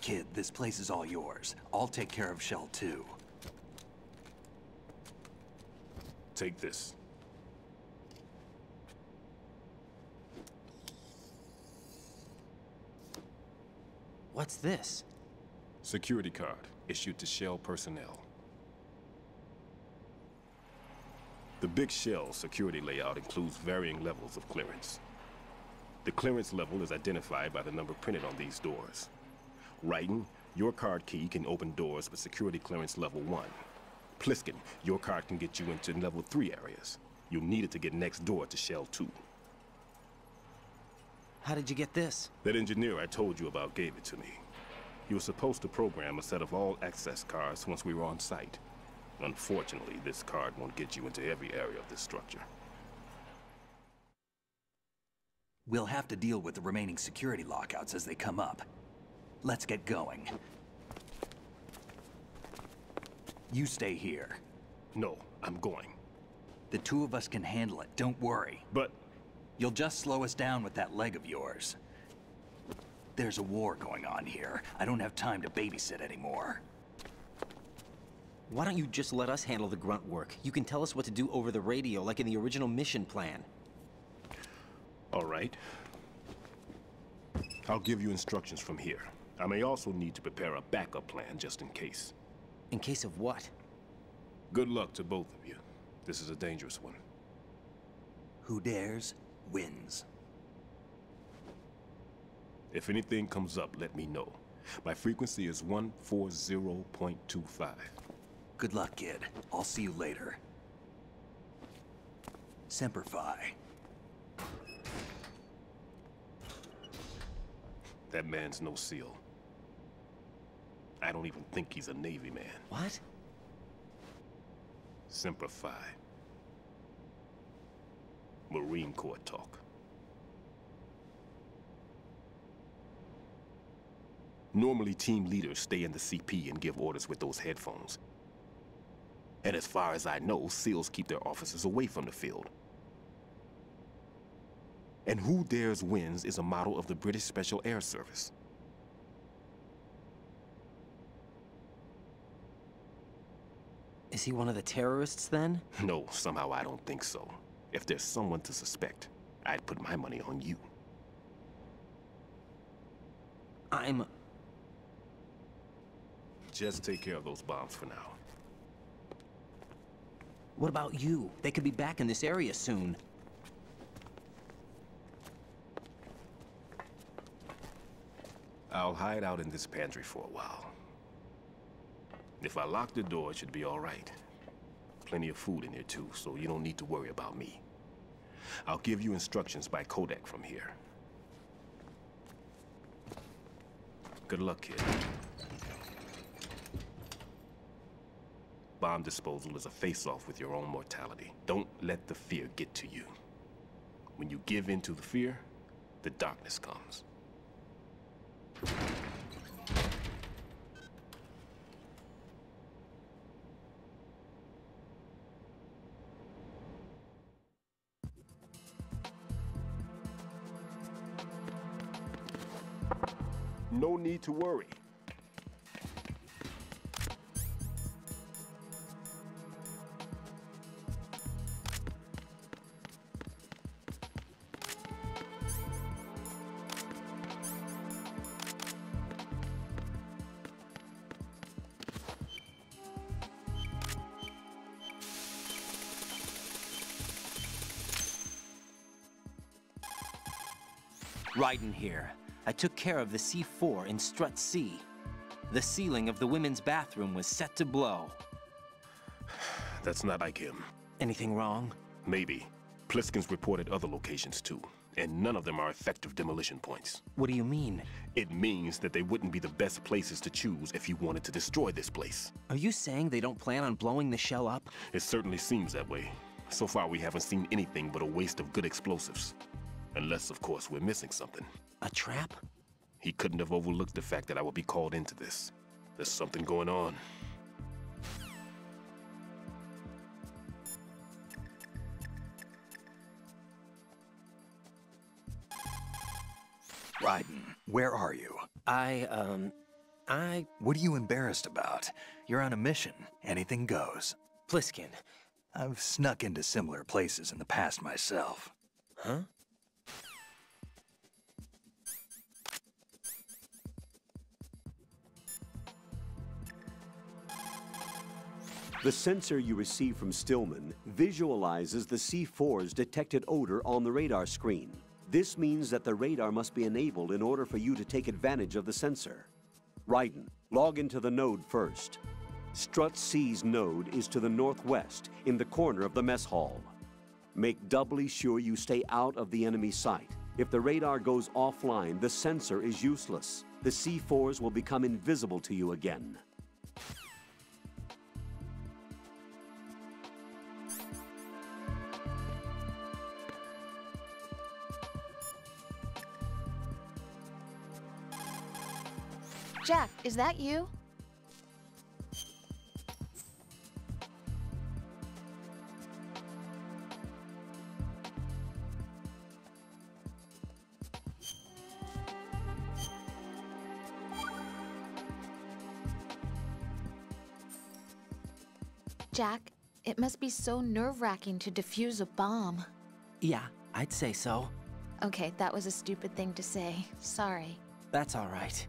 Kid, this place is all yours. I'll take care of Shell 2. Take this. What's this? Security card, issued to Shell personnel. The Big Shell security layout includes varying levels of clearance. The clearance level is identified by the number printed on these doors. Raiden, your card key can open doors with security clearance level 1. Pliskin, your card can get you into level 3 areas. You'll need it to get next door to Shell 2. How did you get this? That engineer I told you about gave it to me. He was supposed to program a set of all access cards once we were on site. Unfortunately, this card won't get you into every area of this structure. We'll have to deal with the remaining security lockouts as they come up. Let's get going. You stay here. No, I'm going. The two of us can handle it, don't worry. But... You'll just slow us down with that leg of yours. There's a war going on here. I don't have time to babysit anymore. Why don't you just let us handle the grunt work? You can tell us what to do over the radio, like in the original mission plan. All right. I'll give you instructions from here. I may also need to prepare a backup plan just in case. In case of what? Good luck to both of you. This is a dangerous one. Who dares, wins. If anything comes up, let me know. My frequency is 140.25. Good luck, kid. I'll see you later. Semper Fi. That man's no SEAL. I don't even think he's a Navy man. What? Semper Fi. Marine Corps talk. Normally, team leaders stay in the CP and give orders with those headphones. And as far as I know, SEALs keep their officers away from the field. And who dares wins is a model of the British Special Air Service. Is he one of the terrorists then? No, somehow I don't think so. If there's someone to suspect, I'd put my money on you. I'm... Just take care of those bombs for now. What about you? They could be back in this area soon. I'll hide out in this pantry for a while. If I lock the door, it should be all right. Plenty of food in here too, so you don't need to worry about me. I'll give you instructions by Codec from here. Good luck, kid. Bomb disposal is a face-off with your own mortality. Don't let the fear get to you. When you give in to the fear, the darkness comes. Need to worry. Raiden here. Took care of the C4 in Strut C. The ceiling of the women's bathroom was set to blow. That's not like him. Anything wrong? Maybe. Pliskin's reported other locations too, and none of them are effective demolition points. What do you mean? It means that they wouldn't be the best places to choose if you wanted to destroy this place. Are you saying they don't plan on blowing the shell up? It certainly seems that way. So far, we haven't seen anything but a waste of good explosives. Unless, of course, we're missing something. A trap? He couldn't have overlooked the fact that I would be called into this. There's something going on. Raiden, where are you? I, um, I... What are you embarrassed about? You're on a mission. Anything goes. Pliskin. I've snuck into similar places in the past myself. Huh? The sensor you receive from Stillman visualizes the C4's detected odor on the radar screen. This means that the radar must be enabled in order for you to take advantage of the sensor. Raiden, log into the node first. Strut C's node is to the northwest, in the corner of the mess hall. Make doubly sure you stay out of the enemy sight. If the radar goes offline, the sensor is useless. The C4s will become invisible to you again. Jack, is that you? Jack, it must be so nerve-wracking to defuse a bomb. Yeah, I'd say so. Okay, that was a stupid thing to say. Sorry. That's all right.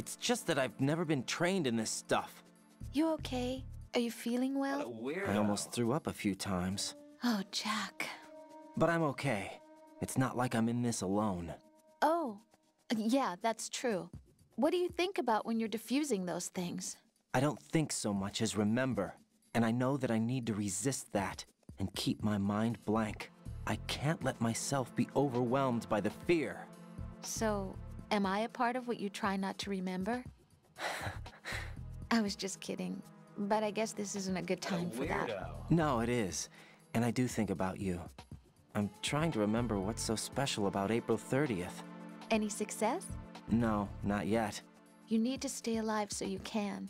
It's just that I've never been trained in this stuff. You okay? Are you feeling well? I almost threw up a few times. Oh, Jack. But I'm okay. It's not like I'm in this alone. Oh, yeah, that's true. What do you think about when you're diffusing those things? I don't think so much as remember. And I know that I need to resist that and keep my mind blank. I can't let myself be overwhelmed by the fear. So, am I a part of what you try not to remember? I was just kidding. But I guess this isn't a good time for that. No, it is. And I do think about you. I'm trying to remember what's so special about April 30th. Any success? No, not yet. You need to stay alive so you can.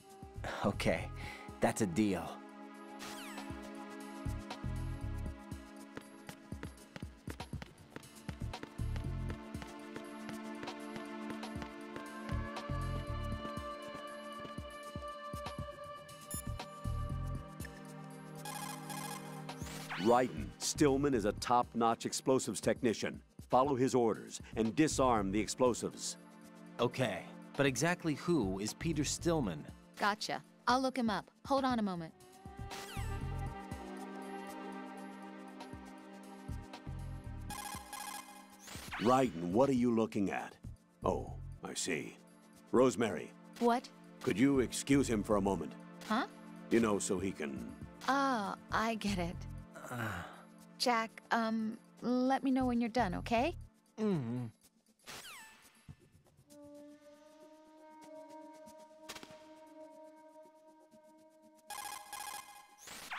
Okay, that's a deal. Stillman is a top-notch explosives technician. Follow his orders and disarm the explosives. Okay, but exactly who is Peter Stillman? Gotcha. I'll look him up. Hold on a moment. Raiden, what are you looking at? Oh, I see. Rosemary, What? could you excuse him for a moment? Huh? You know, so he can... Ah, I get it. Jack, um, let me know when you're done, okay? Mm-hmm.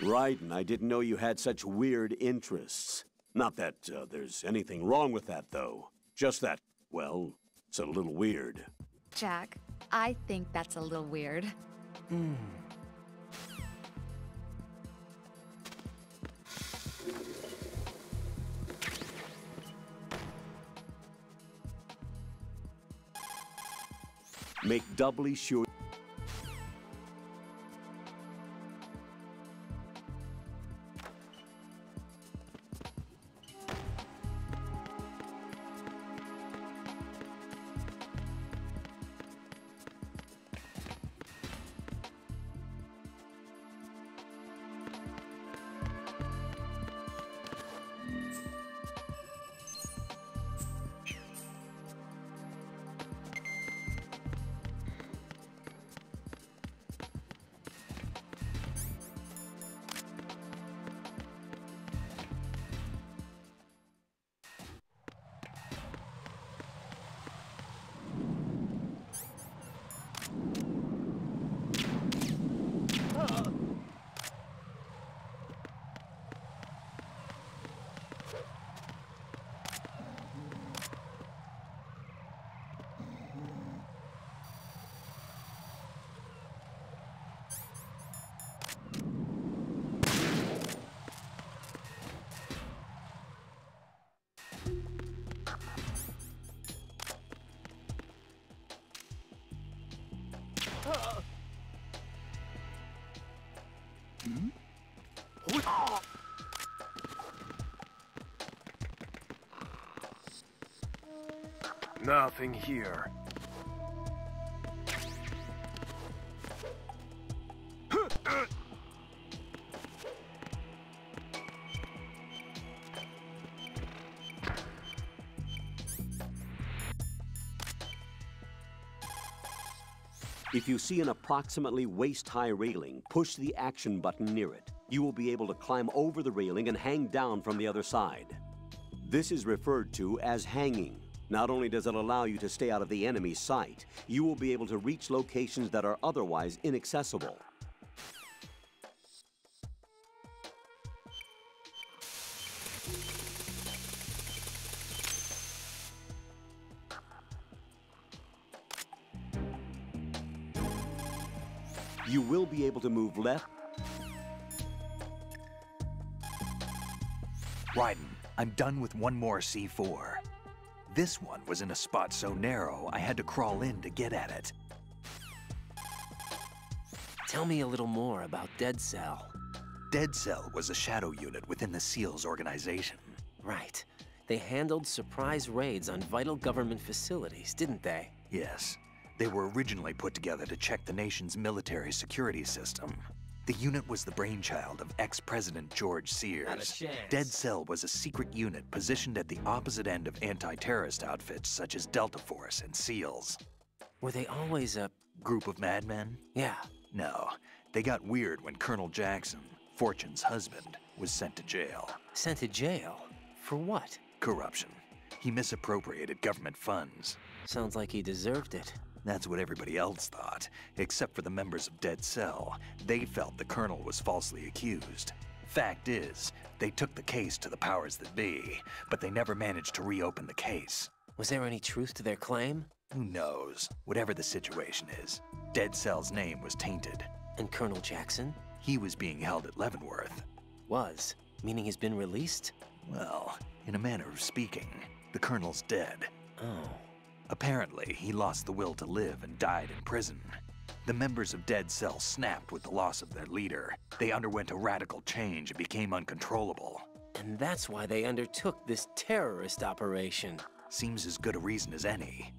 Raiden, I didn't know you had such weird interests. Not that uh, there's anything wrong with that, though. Just that, well, it's a little weird. Jack, I think that's a little weird. Hmm. Make doubly sure... Nothing here. If you see an approximately waist-high railing, push the action button near it. You will be able to climb over the railing and hang down from the other side. This is referred to as hanging. Not only does it allow you to stay out of the enemy's sight, you will be able to reach locations that are otherwise inaccessible. You will be able to move left. Raiden, I'm done with one more C4. This one was in a spot so narrow, I had to crawl in to get at it. Tell me a little more about Dead Cell. Dead Cell was a shadow unit within the SEALs organization. Right. They handled surprise raids on vital government facilities, didn't they? Yes. They were originally put together to check the nation's military security system. The unit was the brainchild of ex-president George Sears. Dead Cell was a secret unit positioned at the opposite end of anti-terrorist outfits such as Delta Force and SEALs. Were they always a... Group of madmen? Yeah. No. They got weird when Colonel Jackson, Fortune's husband, was sent to jail. Sent to jail? For what? Corruption. He misappropriated government funds. Sounds like he deserved it. That's what everybody else thought, except for the members of Dead Cell. They felt the Colonel was falsely accused. Fact is, They took the case to the powers that be, but they never managed to reopen the case. Was there any truth to their claim? Who knows? Whatever the situation is, Dead Cell's name was tainted. And Colonel Jackson? He was being held at Leavenworth. Was? Meaning he's been released? Well, in a manner of speaking, the Colonel's dead. Oh. Apparently, he lost the will to live and died in prison. The members of Dead Cell snapped with the loss of their leader. They underwent a radical change and became uncontrollable. And that's why they undertook this terrorist operation. Seems as good a reason as any.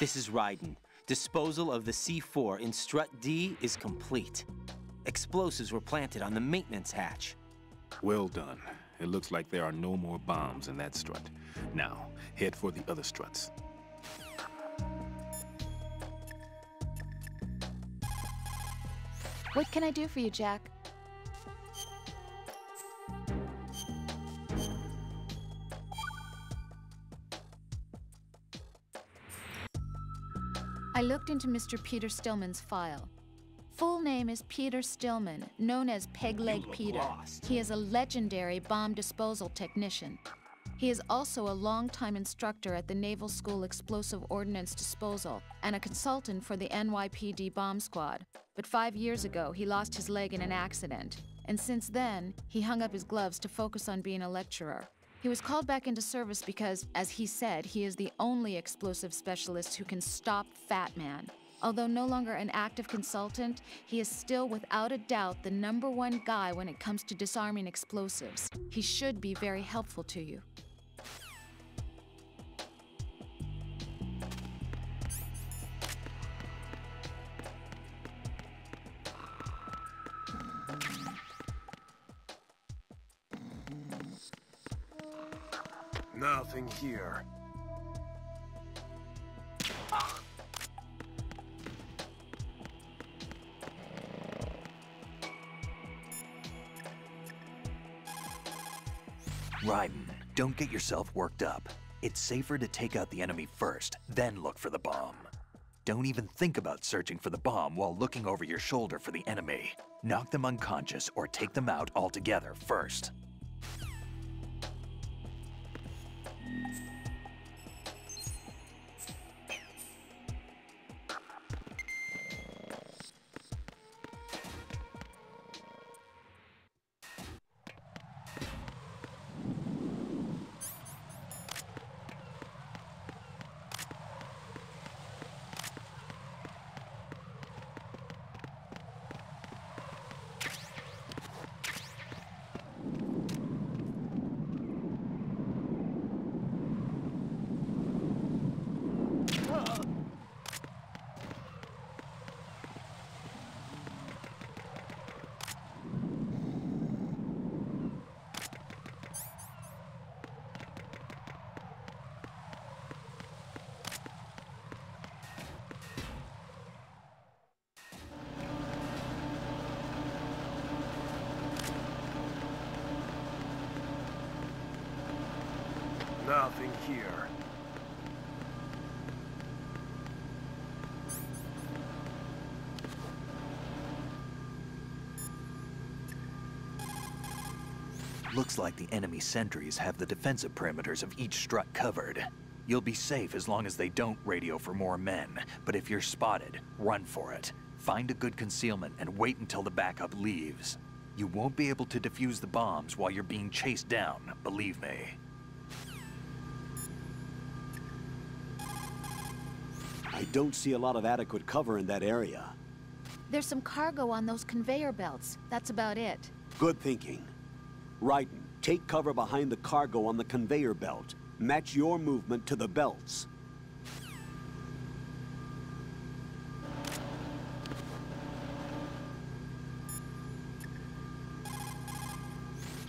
This is Raiden. Disposal of the C4 in Strut D is complete. Explosives were planted on the maintenance hatch. Well done. It looks like there are no more bombs in that strut. Now, head for the other struts. What can I do for you, Jack? I looked into Mr. Peter Stillman's file. Full name is Peter Stillman, known as Pegleg Peter. lost. He is a legendary bomb disposal technician. He is also a longtime instructor at the Naval School Explosive Ordnance Disposal and a consultant for the NYPD Bomb Squad. But five years ago, he lost his leg in an accident. And since then, he hung up his gloves to focus on being a lecturer. He was called back into service because, as he said, he is the only explosive specialist who can stop Fat Man. Although no longer an active consultant, he is still without a doubt the number one guy when it comes to disarming explosives. He should be very helpful to you. Nothing here. Don't get yourself worked up. It's safer to take out the enemy first, then look for the bomb. Don't even think about searching for the bomb while looking over your shoulder for the enemy. Knock them unconscious or take them out altogether first. Like the enemy sentries have the defensive perimeters of each strut covered. You'll be safe as long as they don't radio for more men, but if you're spotted, run for it. Find a good concealment and wait until the backup leaves. You won't be able to defuse the bombs while you're being chased down, believe me. I don't see a lot of adequate cover in that area. There's some cargo on those conveyor belts. That's about it. Good thinking. Raiden, take cover behind the cargo on the conveyor belt. Match your movement to the belts.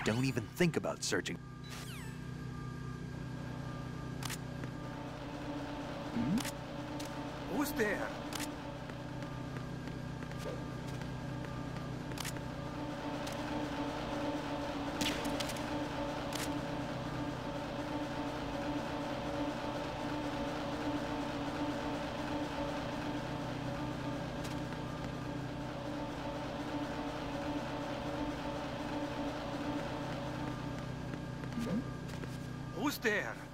Don't even think about searching. Hmm? Who's there? Who's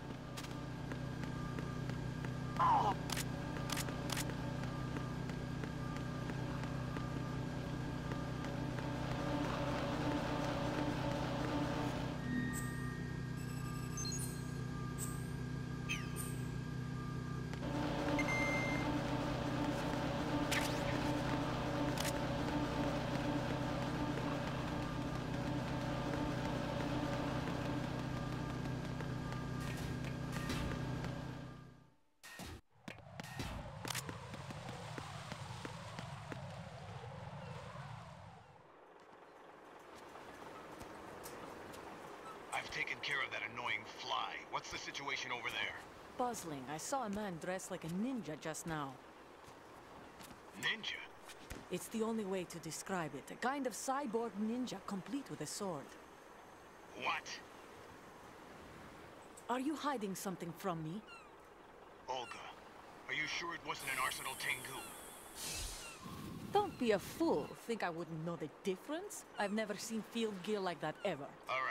taken care of that annoying fly. What's the situation over there? Puzzling. I saw a man dressed like a ninja just now. Ninja? It's the only way to describe it. A kind of cyborg ninja, complete with a sword. What? Are you hiding something from me? Olga, are you sure it wasn't an Arsenal Tengu? Don't be a fool. Think I wouldn't know the difference? I've never seen field gear like that ever. All right,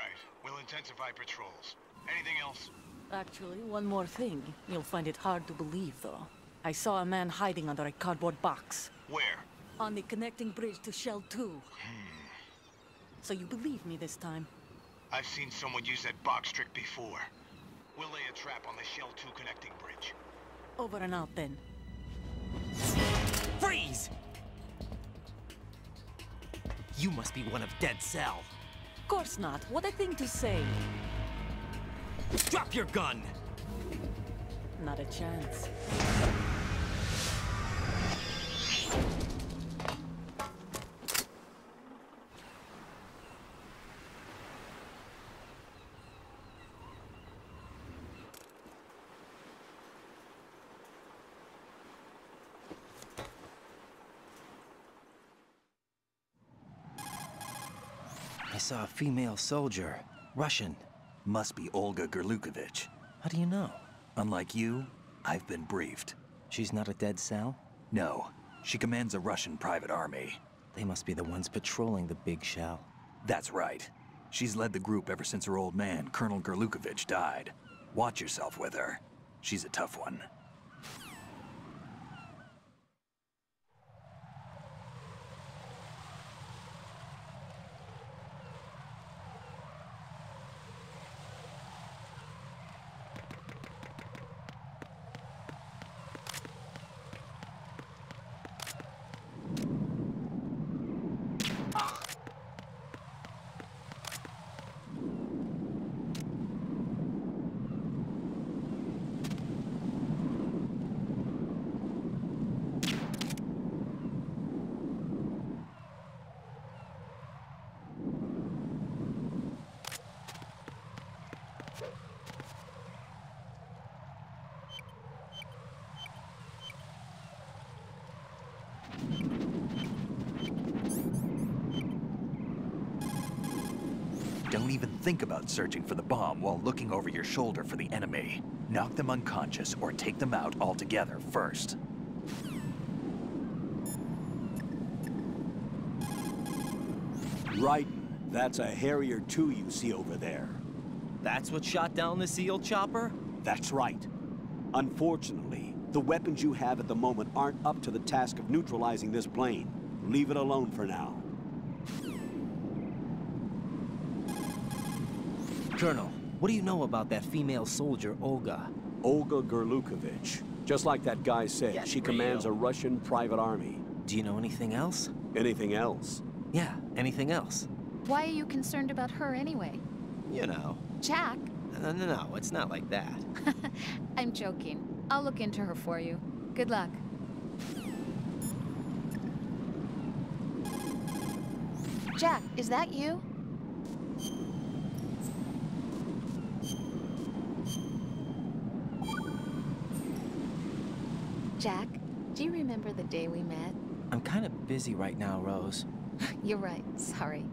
intensify patrols. Anything else? Actually, one more thing. You'll find it hard to believe, though. I saw a man hiding under a cardboard box. Where? On the connecting bridge to Shell 2. Hmm. So you believe me this time? I've seen someone use that box trick before. We'll lay a trap on the Shell 2 connecting bridge. Over and out then. Freeze! You must be one of Dead Cell. Of course not. What a thing to say. Drop your gun! Not a chance. Saw a female soldier. Russian. Must be Olga Gurlukovich. How do you know? Unlike you, I've been briefed. She's not a dead cell? No. She commands a Russian private army. They must be the ones patrolling the big shell. That's right. She's led the group ever since her old man, Colonel Gurlukovich, died. Watch yourself with her. She's a tough one. Don't even think about searching for the bomb while looking over your shoulder for the enemy. Knock them unconscious or take them out altogether first. Right. That's a Harrier 2 you see over there. That's what shot down the SEAL chopper? That's right. Unfortunately, the weapons you have at the moment aren't up to the task of neutralizing this plane. Leave it alone for now. Colonel, what do you know about that female soldier, Olga? Olga Gurlukovich. Just like that guy said, Get she commands a. Russian private army. Do you know anything else? Anything else? Yeah, anything else? Why are you concerned about her anyway? You know. Jack? No, no, no, it's not like that. I'm joking. I'll look into her for you. Good luck. Jack, is that you? Jack, do you remember the day we met? I'm kind of busy right now, Rose. You're right. Sorry.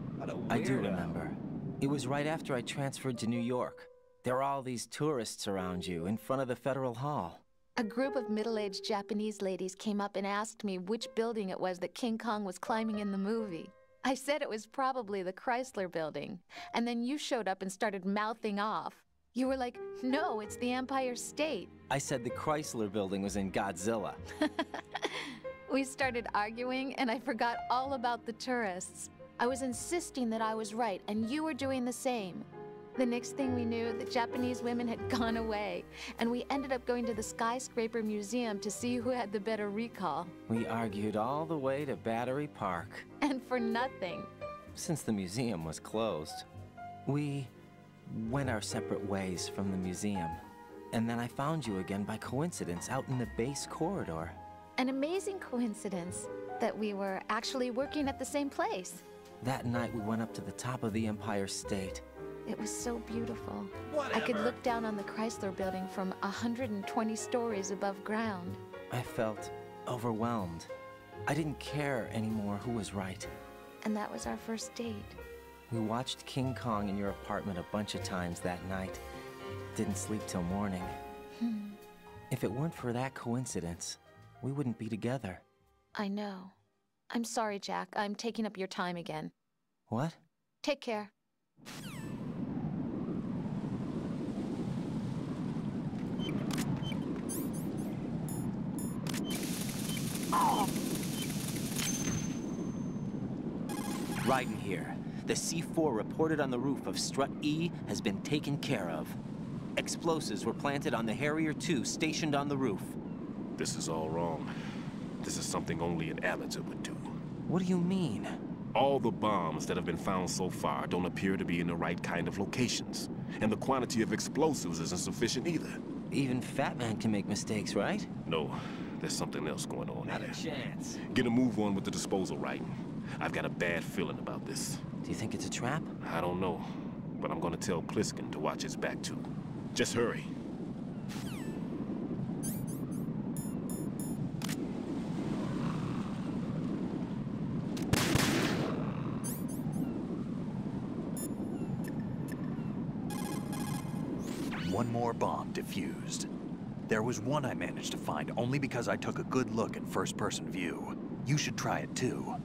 I do remember. It was right after I transferred to New York. There are all these tourists around you in front of the Federal Hall. A group of middle aged Japanese ladies came up and asked me which building it was that King Kong was climbing in the movie. I said it was probably the Chrysler building. And then you showed up and started mouthing off. You were like, no, it's the Empire State. I said the Chrysler building was in Godzilla. We started arguing, and I forgot all about the tourists. I was insisting that I was right, and you were doing the same. The next thing we knew, the Japanese women had gone away, and we ended up going to the Skyscraper Museum to see who had the better recall. We argued all the way to Battery Park. And for nothing. Since the museum was closed, we went our separate ways from the museum. And then I found you again by coincidence out in the base corridor. An amazing coincidence that we were actually working at the same place. That night we went up to the top of the Empire State. It was so beautiful. Whatever. I could look down on the Chrysler building from 120 stories above ground. I felt overwhelmed. I didn't care anymore who was right. And that was our first date. We watched King Kong in your apartment a bunch of times that night. Didn't sleep till morning. Hmm. If it weren't for that coincidence, we wouldn't be together. I know. I'm sorry, Jack. I'm taking up your time again. What? Take care. Raiden here. The C4 reported on the roof of Strut E has been taken care of. Explosives were planted on the Harrier 2 stationed on the roof. This is all wrong. This is something only an amateur would do. What do you mean? All the bombs that have been found so far don't appear to be in the right kind of locations. And the quantity of explosives isn't sufficient either. Even Fat Man can make mistakes, right? No, there's something else going on Not here. a chance. Get a move on with the disposal, right? I've got a bad feeling about this. Do you think it's a trap? I don't know, but I'm gonna tell Pliskin to watch his back too. Just hurry. One more bomb defused. There was one I managed to find only because I took a good look in first-person view. You should try it too.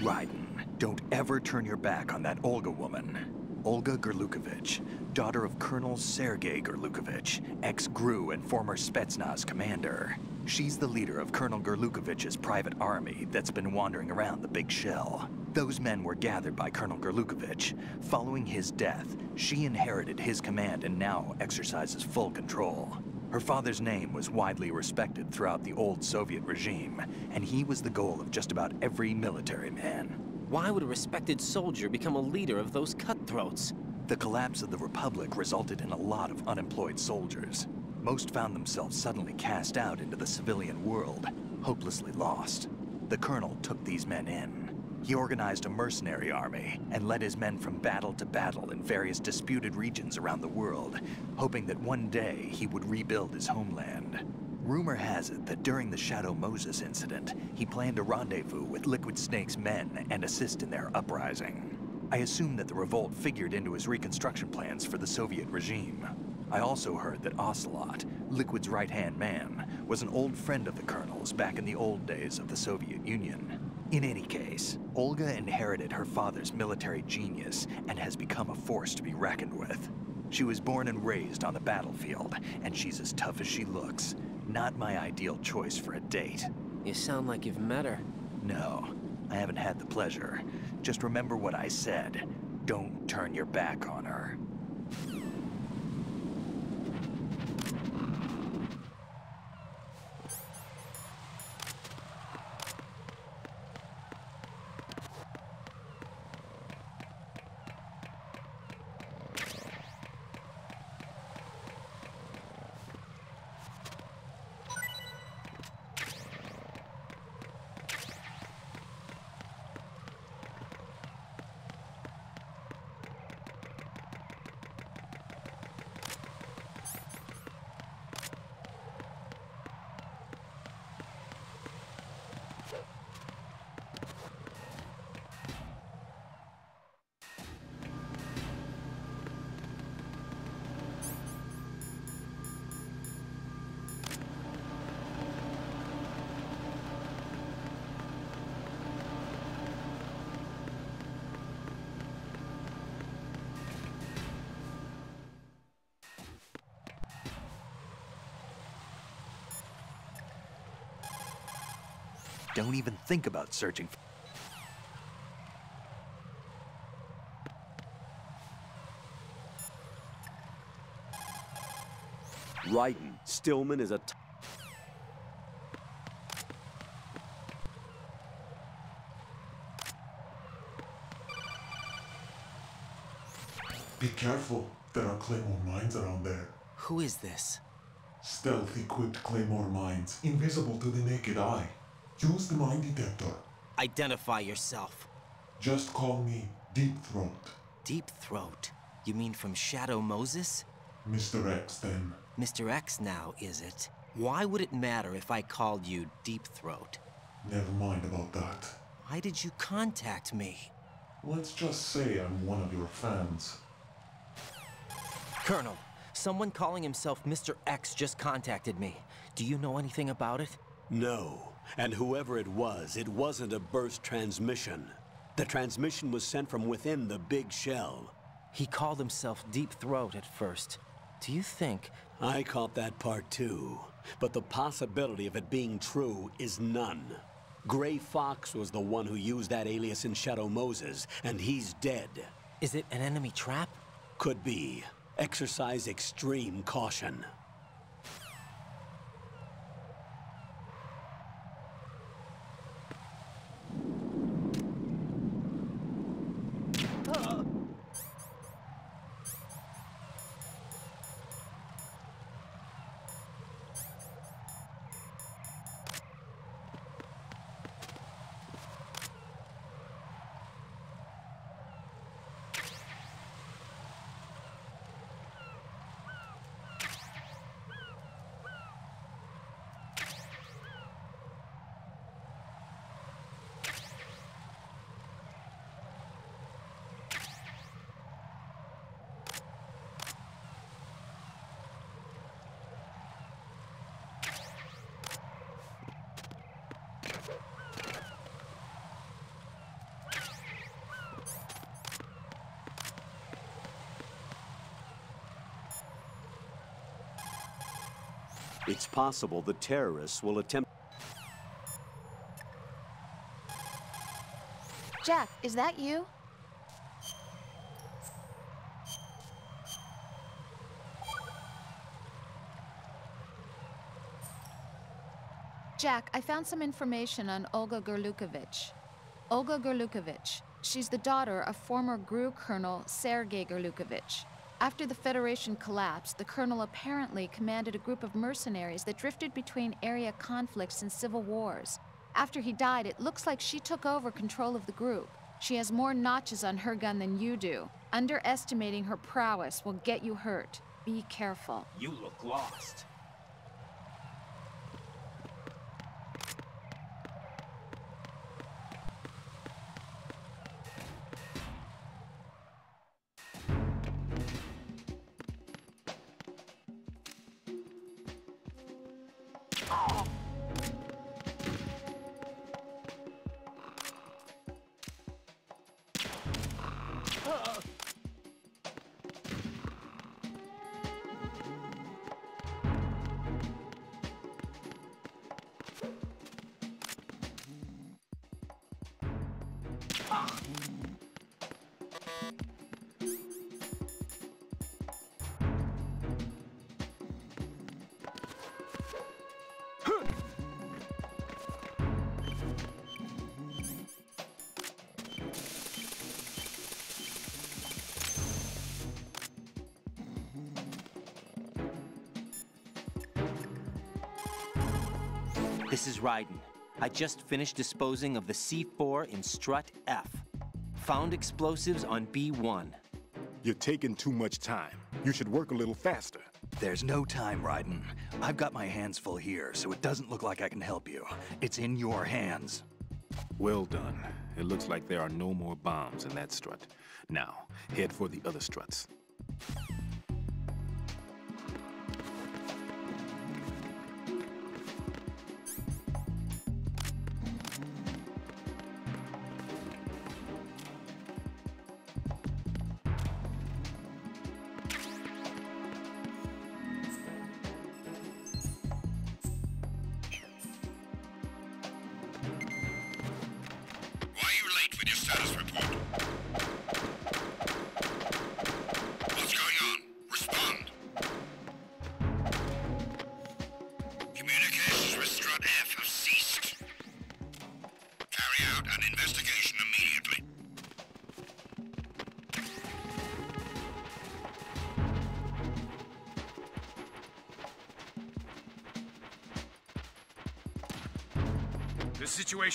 Raiden, don't ever turn your back on that Olga woman. Olga Gurlukovich, daughter of Colonel Sergei Gurlukovich, ex-GRU and former Spetsnaz commander. She's the leader of Colonel Gurlukovich's private army that's been wandering around the Big Shell. Those men were gathered by Colonel Gurlukovich. Following his death, she inherited his command and now exercises full control. Her father's name was widely respected throughout the old Soviet regime, and he was the goal of just about every military man. Why would a respected soldier become a leader of those cutthroats? The collapse of the Republic resulted in a lot of unemployed soldiers. Most found themselves suddenly cast out into the civilian world, hopelessly lost. The colonel took these men in. He organized a mercenary army and led his men from battle to battle in various disputed regions around the world, hoping that one day he would rebuild his homeland. Rumor has it that during the Shadow Moses incident, he planned a rendezvous with Liquid Snake's men and assist in their uprising. I assume that the revolt figured into his reconstruction plans for the Soviet regime. I also heard that Ocelot, Liquid's right-hand man, was an old friend of the Colonel's back in the old days of the Soviet Union. In any case, Olga inherited her father's military genius and has become a force to be reckoned with. She was born and raised on the battlefield, and she's as tough as she looks. Not my ideal choice for a date. You sound like you've met her. No, I haven't had the pleasure. Just remember what I said. Don't turn your back on her. Don't even think about searching for... Raiden, Stillman is a. T- Be careful. There are Claymore mines around there. Who is this? Stealth equipped Claymore mines, invisible to the naked eye. Use the mine detector. Identify yourself. Just call me Deep Throat. Deep Throat? You mean from Shadow Moses? Mr. X, then. Mr. X now, is it? Why would it matter if I called you Deep Throat? Never mind about that. Why did you contact me? Let's just say I'm one of your fans. Colonel, someone calling himself Mr. X just contacted me. Do you know anything about it? No. And whoever it was, it wasn't a burst transmission. The transmission was sent from within the big shell. He called himself Deep Throat at first. Do you think... I caught that part too. But the possibility of it being true is none. Gray Fox was the one who used that alias in Shadow Moses, and he's dead. Is it an enemy trap? Could be. Exercise extreme caution. It's possible the terrorists will attempt. Jack, is that you? Jack, I found some information on Olga Gurlukovich. Olga Gurlukovich. She's the daughter of former GRU Colonel Sergei Gurlukovich. After the Federation collapsed, the colonel apparently commanded a group of mercenaries that drifted between area conflicts and civil wars. After he died, it looks like she took over control of the group. She has more notches on her gun than you do. Underestimating her prowess will get you hurt. Be careful. You look lost. This is Raiden. I just finished disposing of the C4 in Strut F. Found explosives on B1. You're taking too much time. You should work a little faster. There's no time, Raiden. I've got my hands full here, so it doesn't look like I can help you. It's in your hands. Well done. It looks like there are no more bombs in that strut. Now, head for the other struts.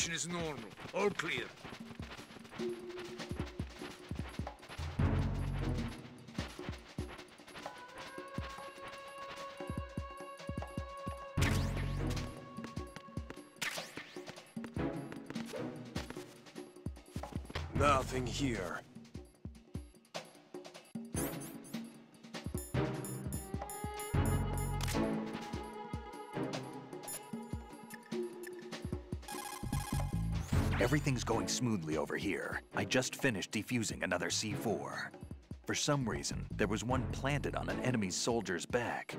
Is normal. All clear. Nothing here. Everything's going smoothly over here. I just finished defusing another C4. For some reason, there was one planted on an enemy soldier's back.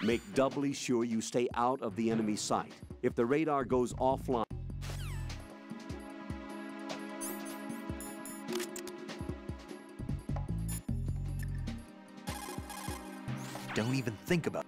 Make doubly sure you stay out of the enemy sight. If the radar goes offline, Don't even think about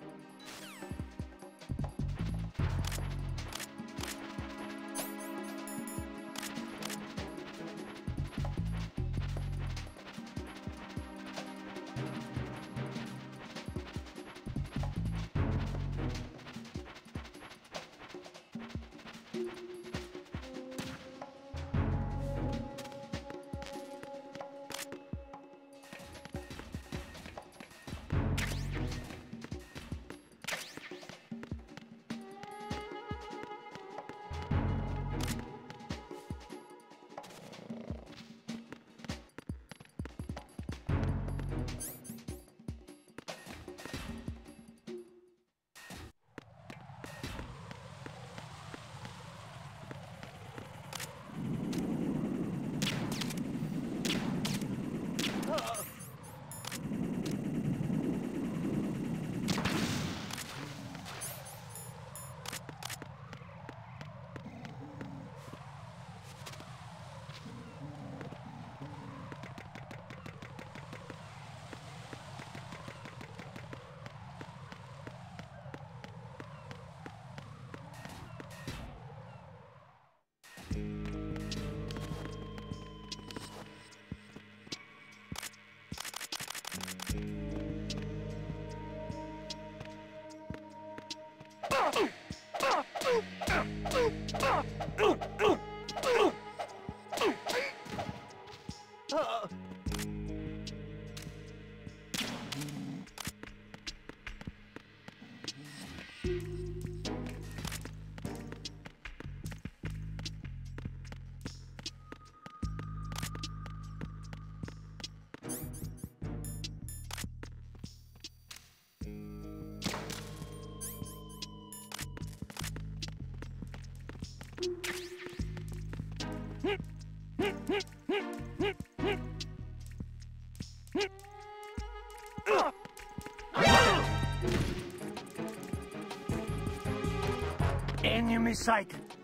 Enemy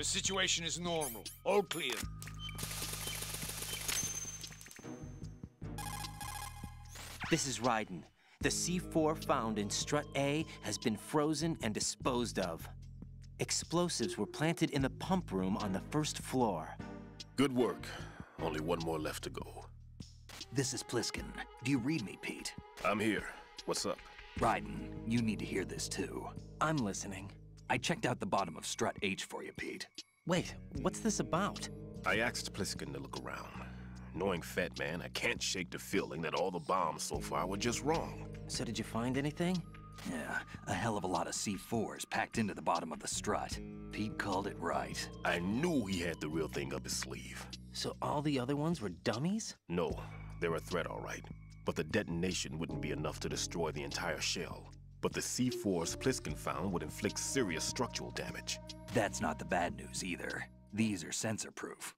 The situation is normal. All clear. This is Raiden. The C4 found in Strut A has been frozen and disposed of. Explosives were planted in the pump room on the first floor. Good work. Only one more left to go. This is Pliskin. Do you read me, Pete? I'm here. What's up? Raiden, you need to hear this too. I'm listening. I checked out the bottom of Strut H for you, Pete. Wait, what's this about? I asked Pliskin to look around. Knowing Fat Man, I can't shake the feeling that all the bombs so far were just wrong. So did you find anything? Yeah, a hell of a lot of C4s packed into the bottom of the strut. Pete called it right. I knew he had the real thing up his sleeve. So all the other ones were dummies? No, they're a threat, all right. But the detonation wouldn't be enough to destroy the entire shell. But the C4s Pliskin found would inflict serious structural damage. That's not the bad news either. These are sensor-proof.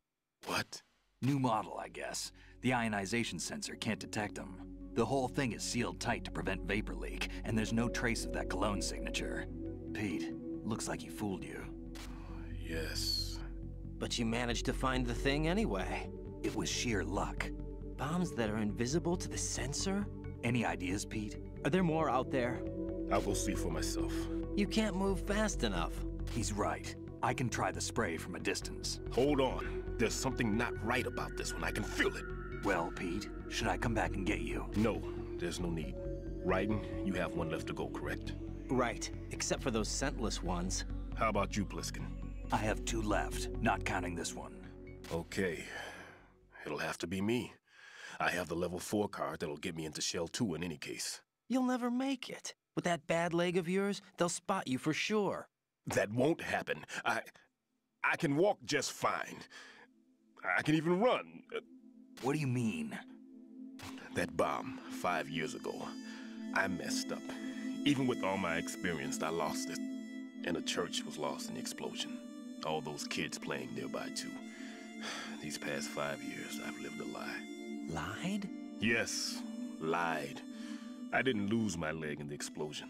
What? New model, I guess. The ionization sensor can't detect them. The whole thing is sealed tight to prevent vapor leak, and there's no trace of that cologne signature. Pete, looks like he fooled you. Yes. But you managed to find the thing anyway. It was sheer luck. Bombs that are invisible to the sensor? Any ideas, Pete? Are there more out there? I'll go see for myself. You can't move fast enough. He's right. I can try the spray from a distance. Hold on. There's something not right about this one. I can feel it. Well, Pete, should I come back and get you? No, there's no need. Raiden, you have one left to go, correct? Right, except for those scentless ones. How about you, Pliskin? I have two left, not counting this one. Okay. It'll have to be me. I have the level 4 card that'll get me into Shell 2 in any case. You'll never make it. With that bad leg of yours, they'll spot you for sure. That won't happen. I... I can walk just fine. I can even run. What do you mean? That bomb, five years ago. I messed up. Even with all my experience, I lost it. And a church was lost in the explosion. All those kids playing nearby, too. These past five years, I've lived a lie. Lied? Yes, lied. I didn't lose my leg in the explosion.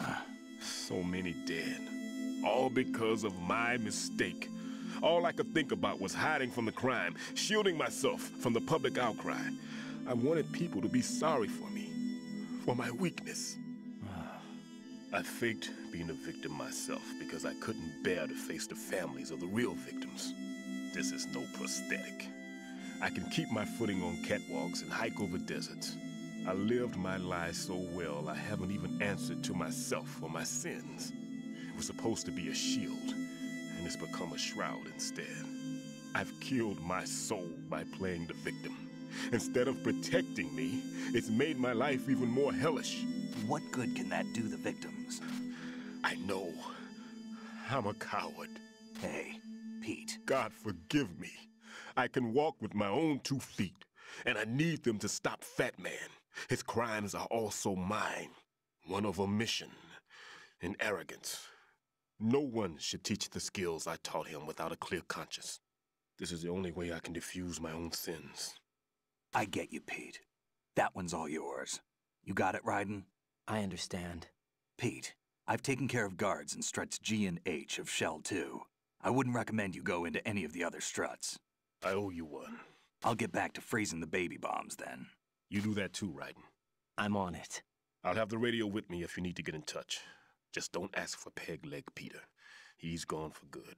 Ah, so many dead. All because of my mistake. All I could think about was hiding from the crime, shielding myself from the public outcry. I wanted people to be sorry for me, for my weakness. Ah. I faked being a victim myself because I couldn't bear to face the families of the real victims. This is no prosthetic. I can keep my footing on catwalks and hike over deserts. I lived my life so well I haven't even answered to myself for my sins. It was supposed to be a shield, and it's become a shroud instead. I've killed my soul by playing the victim. Instead of protecting me, it's made my life even more hellish. What good can that do the victims? I know. I'm a coward. Hey, Pete. God forgive me. I can walk with my own two feet, and I need them to stop Fat Man. His crimes are also mine. One of omission and arrogance. No one should teach the skills I taught him without a clear conscience. This is the only way I can diffuse my own sins. I get you, Pete. That one's all yours. You got it, Raiden? I understand. Pete, I've taken care of guards in struts G and H of Shell 2. I wouldn't recommend you go into any of the other struts. I owe you one. I'll get back to freezing the baby bombs then. You do that too, Raiden. I'm on it. I'll have the radio with me if you need to get in touch. Just don't ask for Peg Leg Peter. He's gone for good.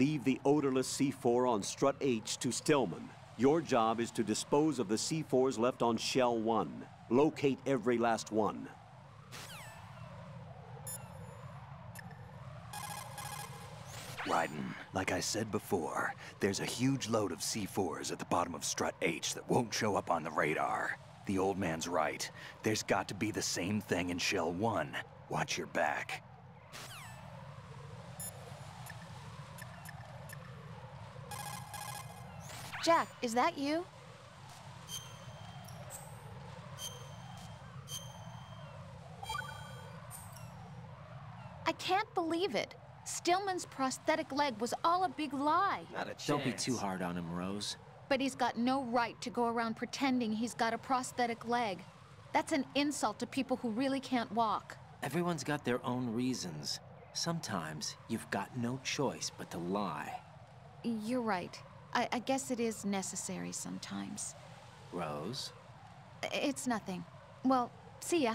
Leave the odorless C4 on Strut H to Stillman. Your job is to dispose of the C4s left on Shell 1. Locate every last one. Raiden, like I said before, there's a huge load of C4s at the bottom of Strut H that won't show up on the radar. The old man's right. There's got to be the same thing in Shell 1. Watch your back. Jack, is that you? I can't believe it. Stillman's prosthetic leg was all a big lie. Not a chance. Don't be too hard on him, Rose. But he's got no right to go around pretending he's got a prosthetic leg. That's an insult to people who really can't walk. Everyone's got their own reasons. Sometimes you've got no choice but to lie. You're right. I, I guess it is necessary sometimes. Rose? It's nothing. Well, see ya.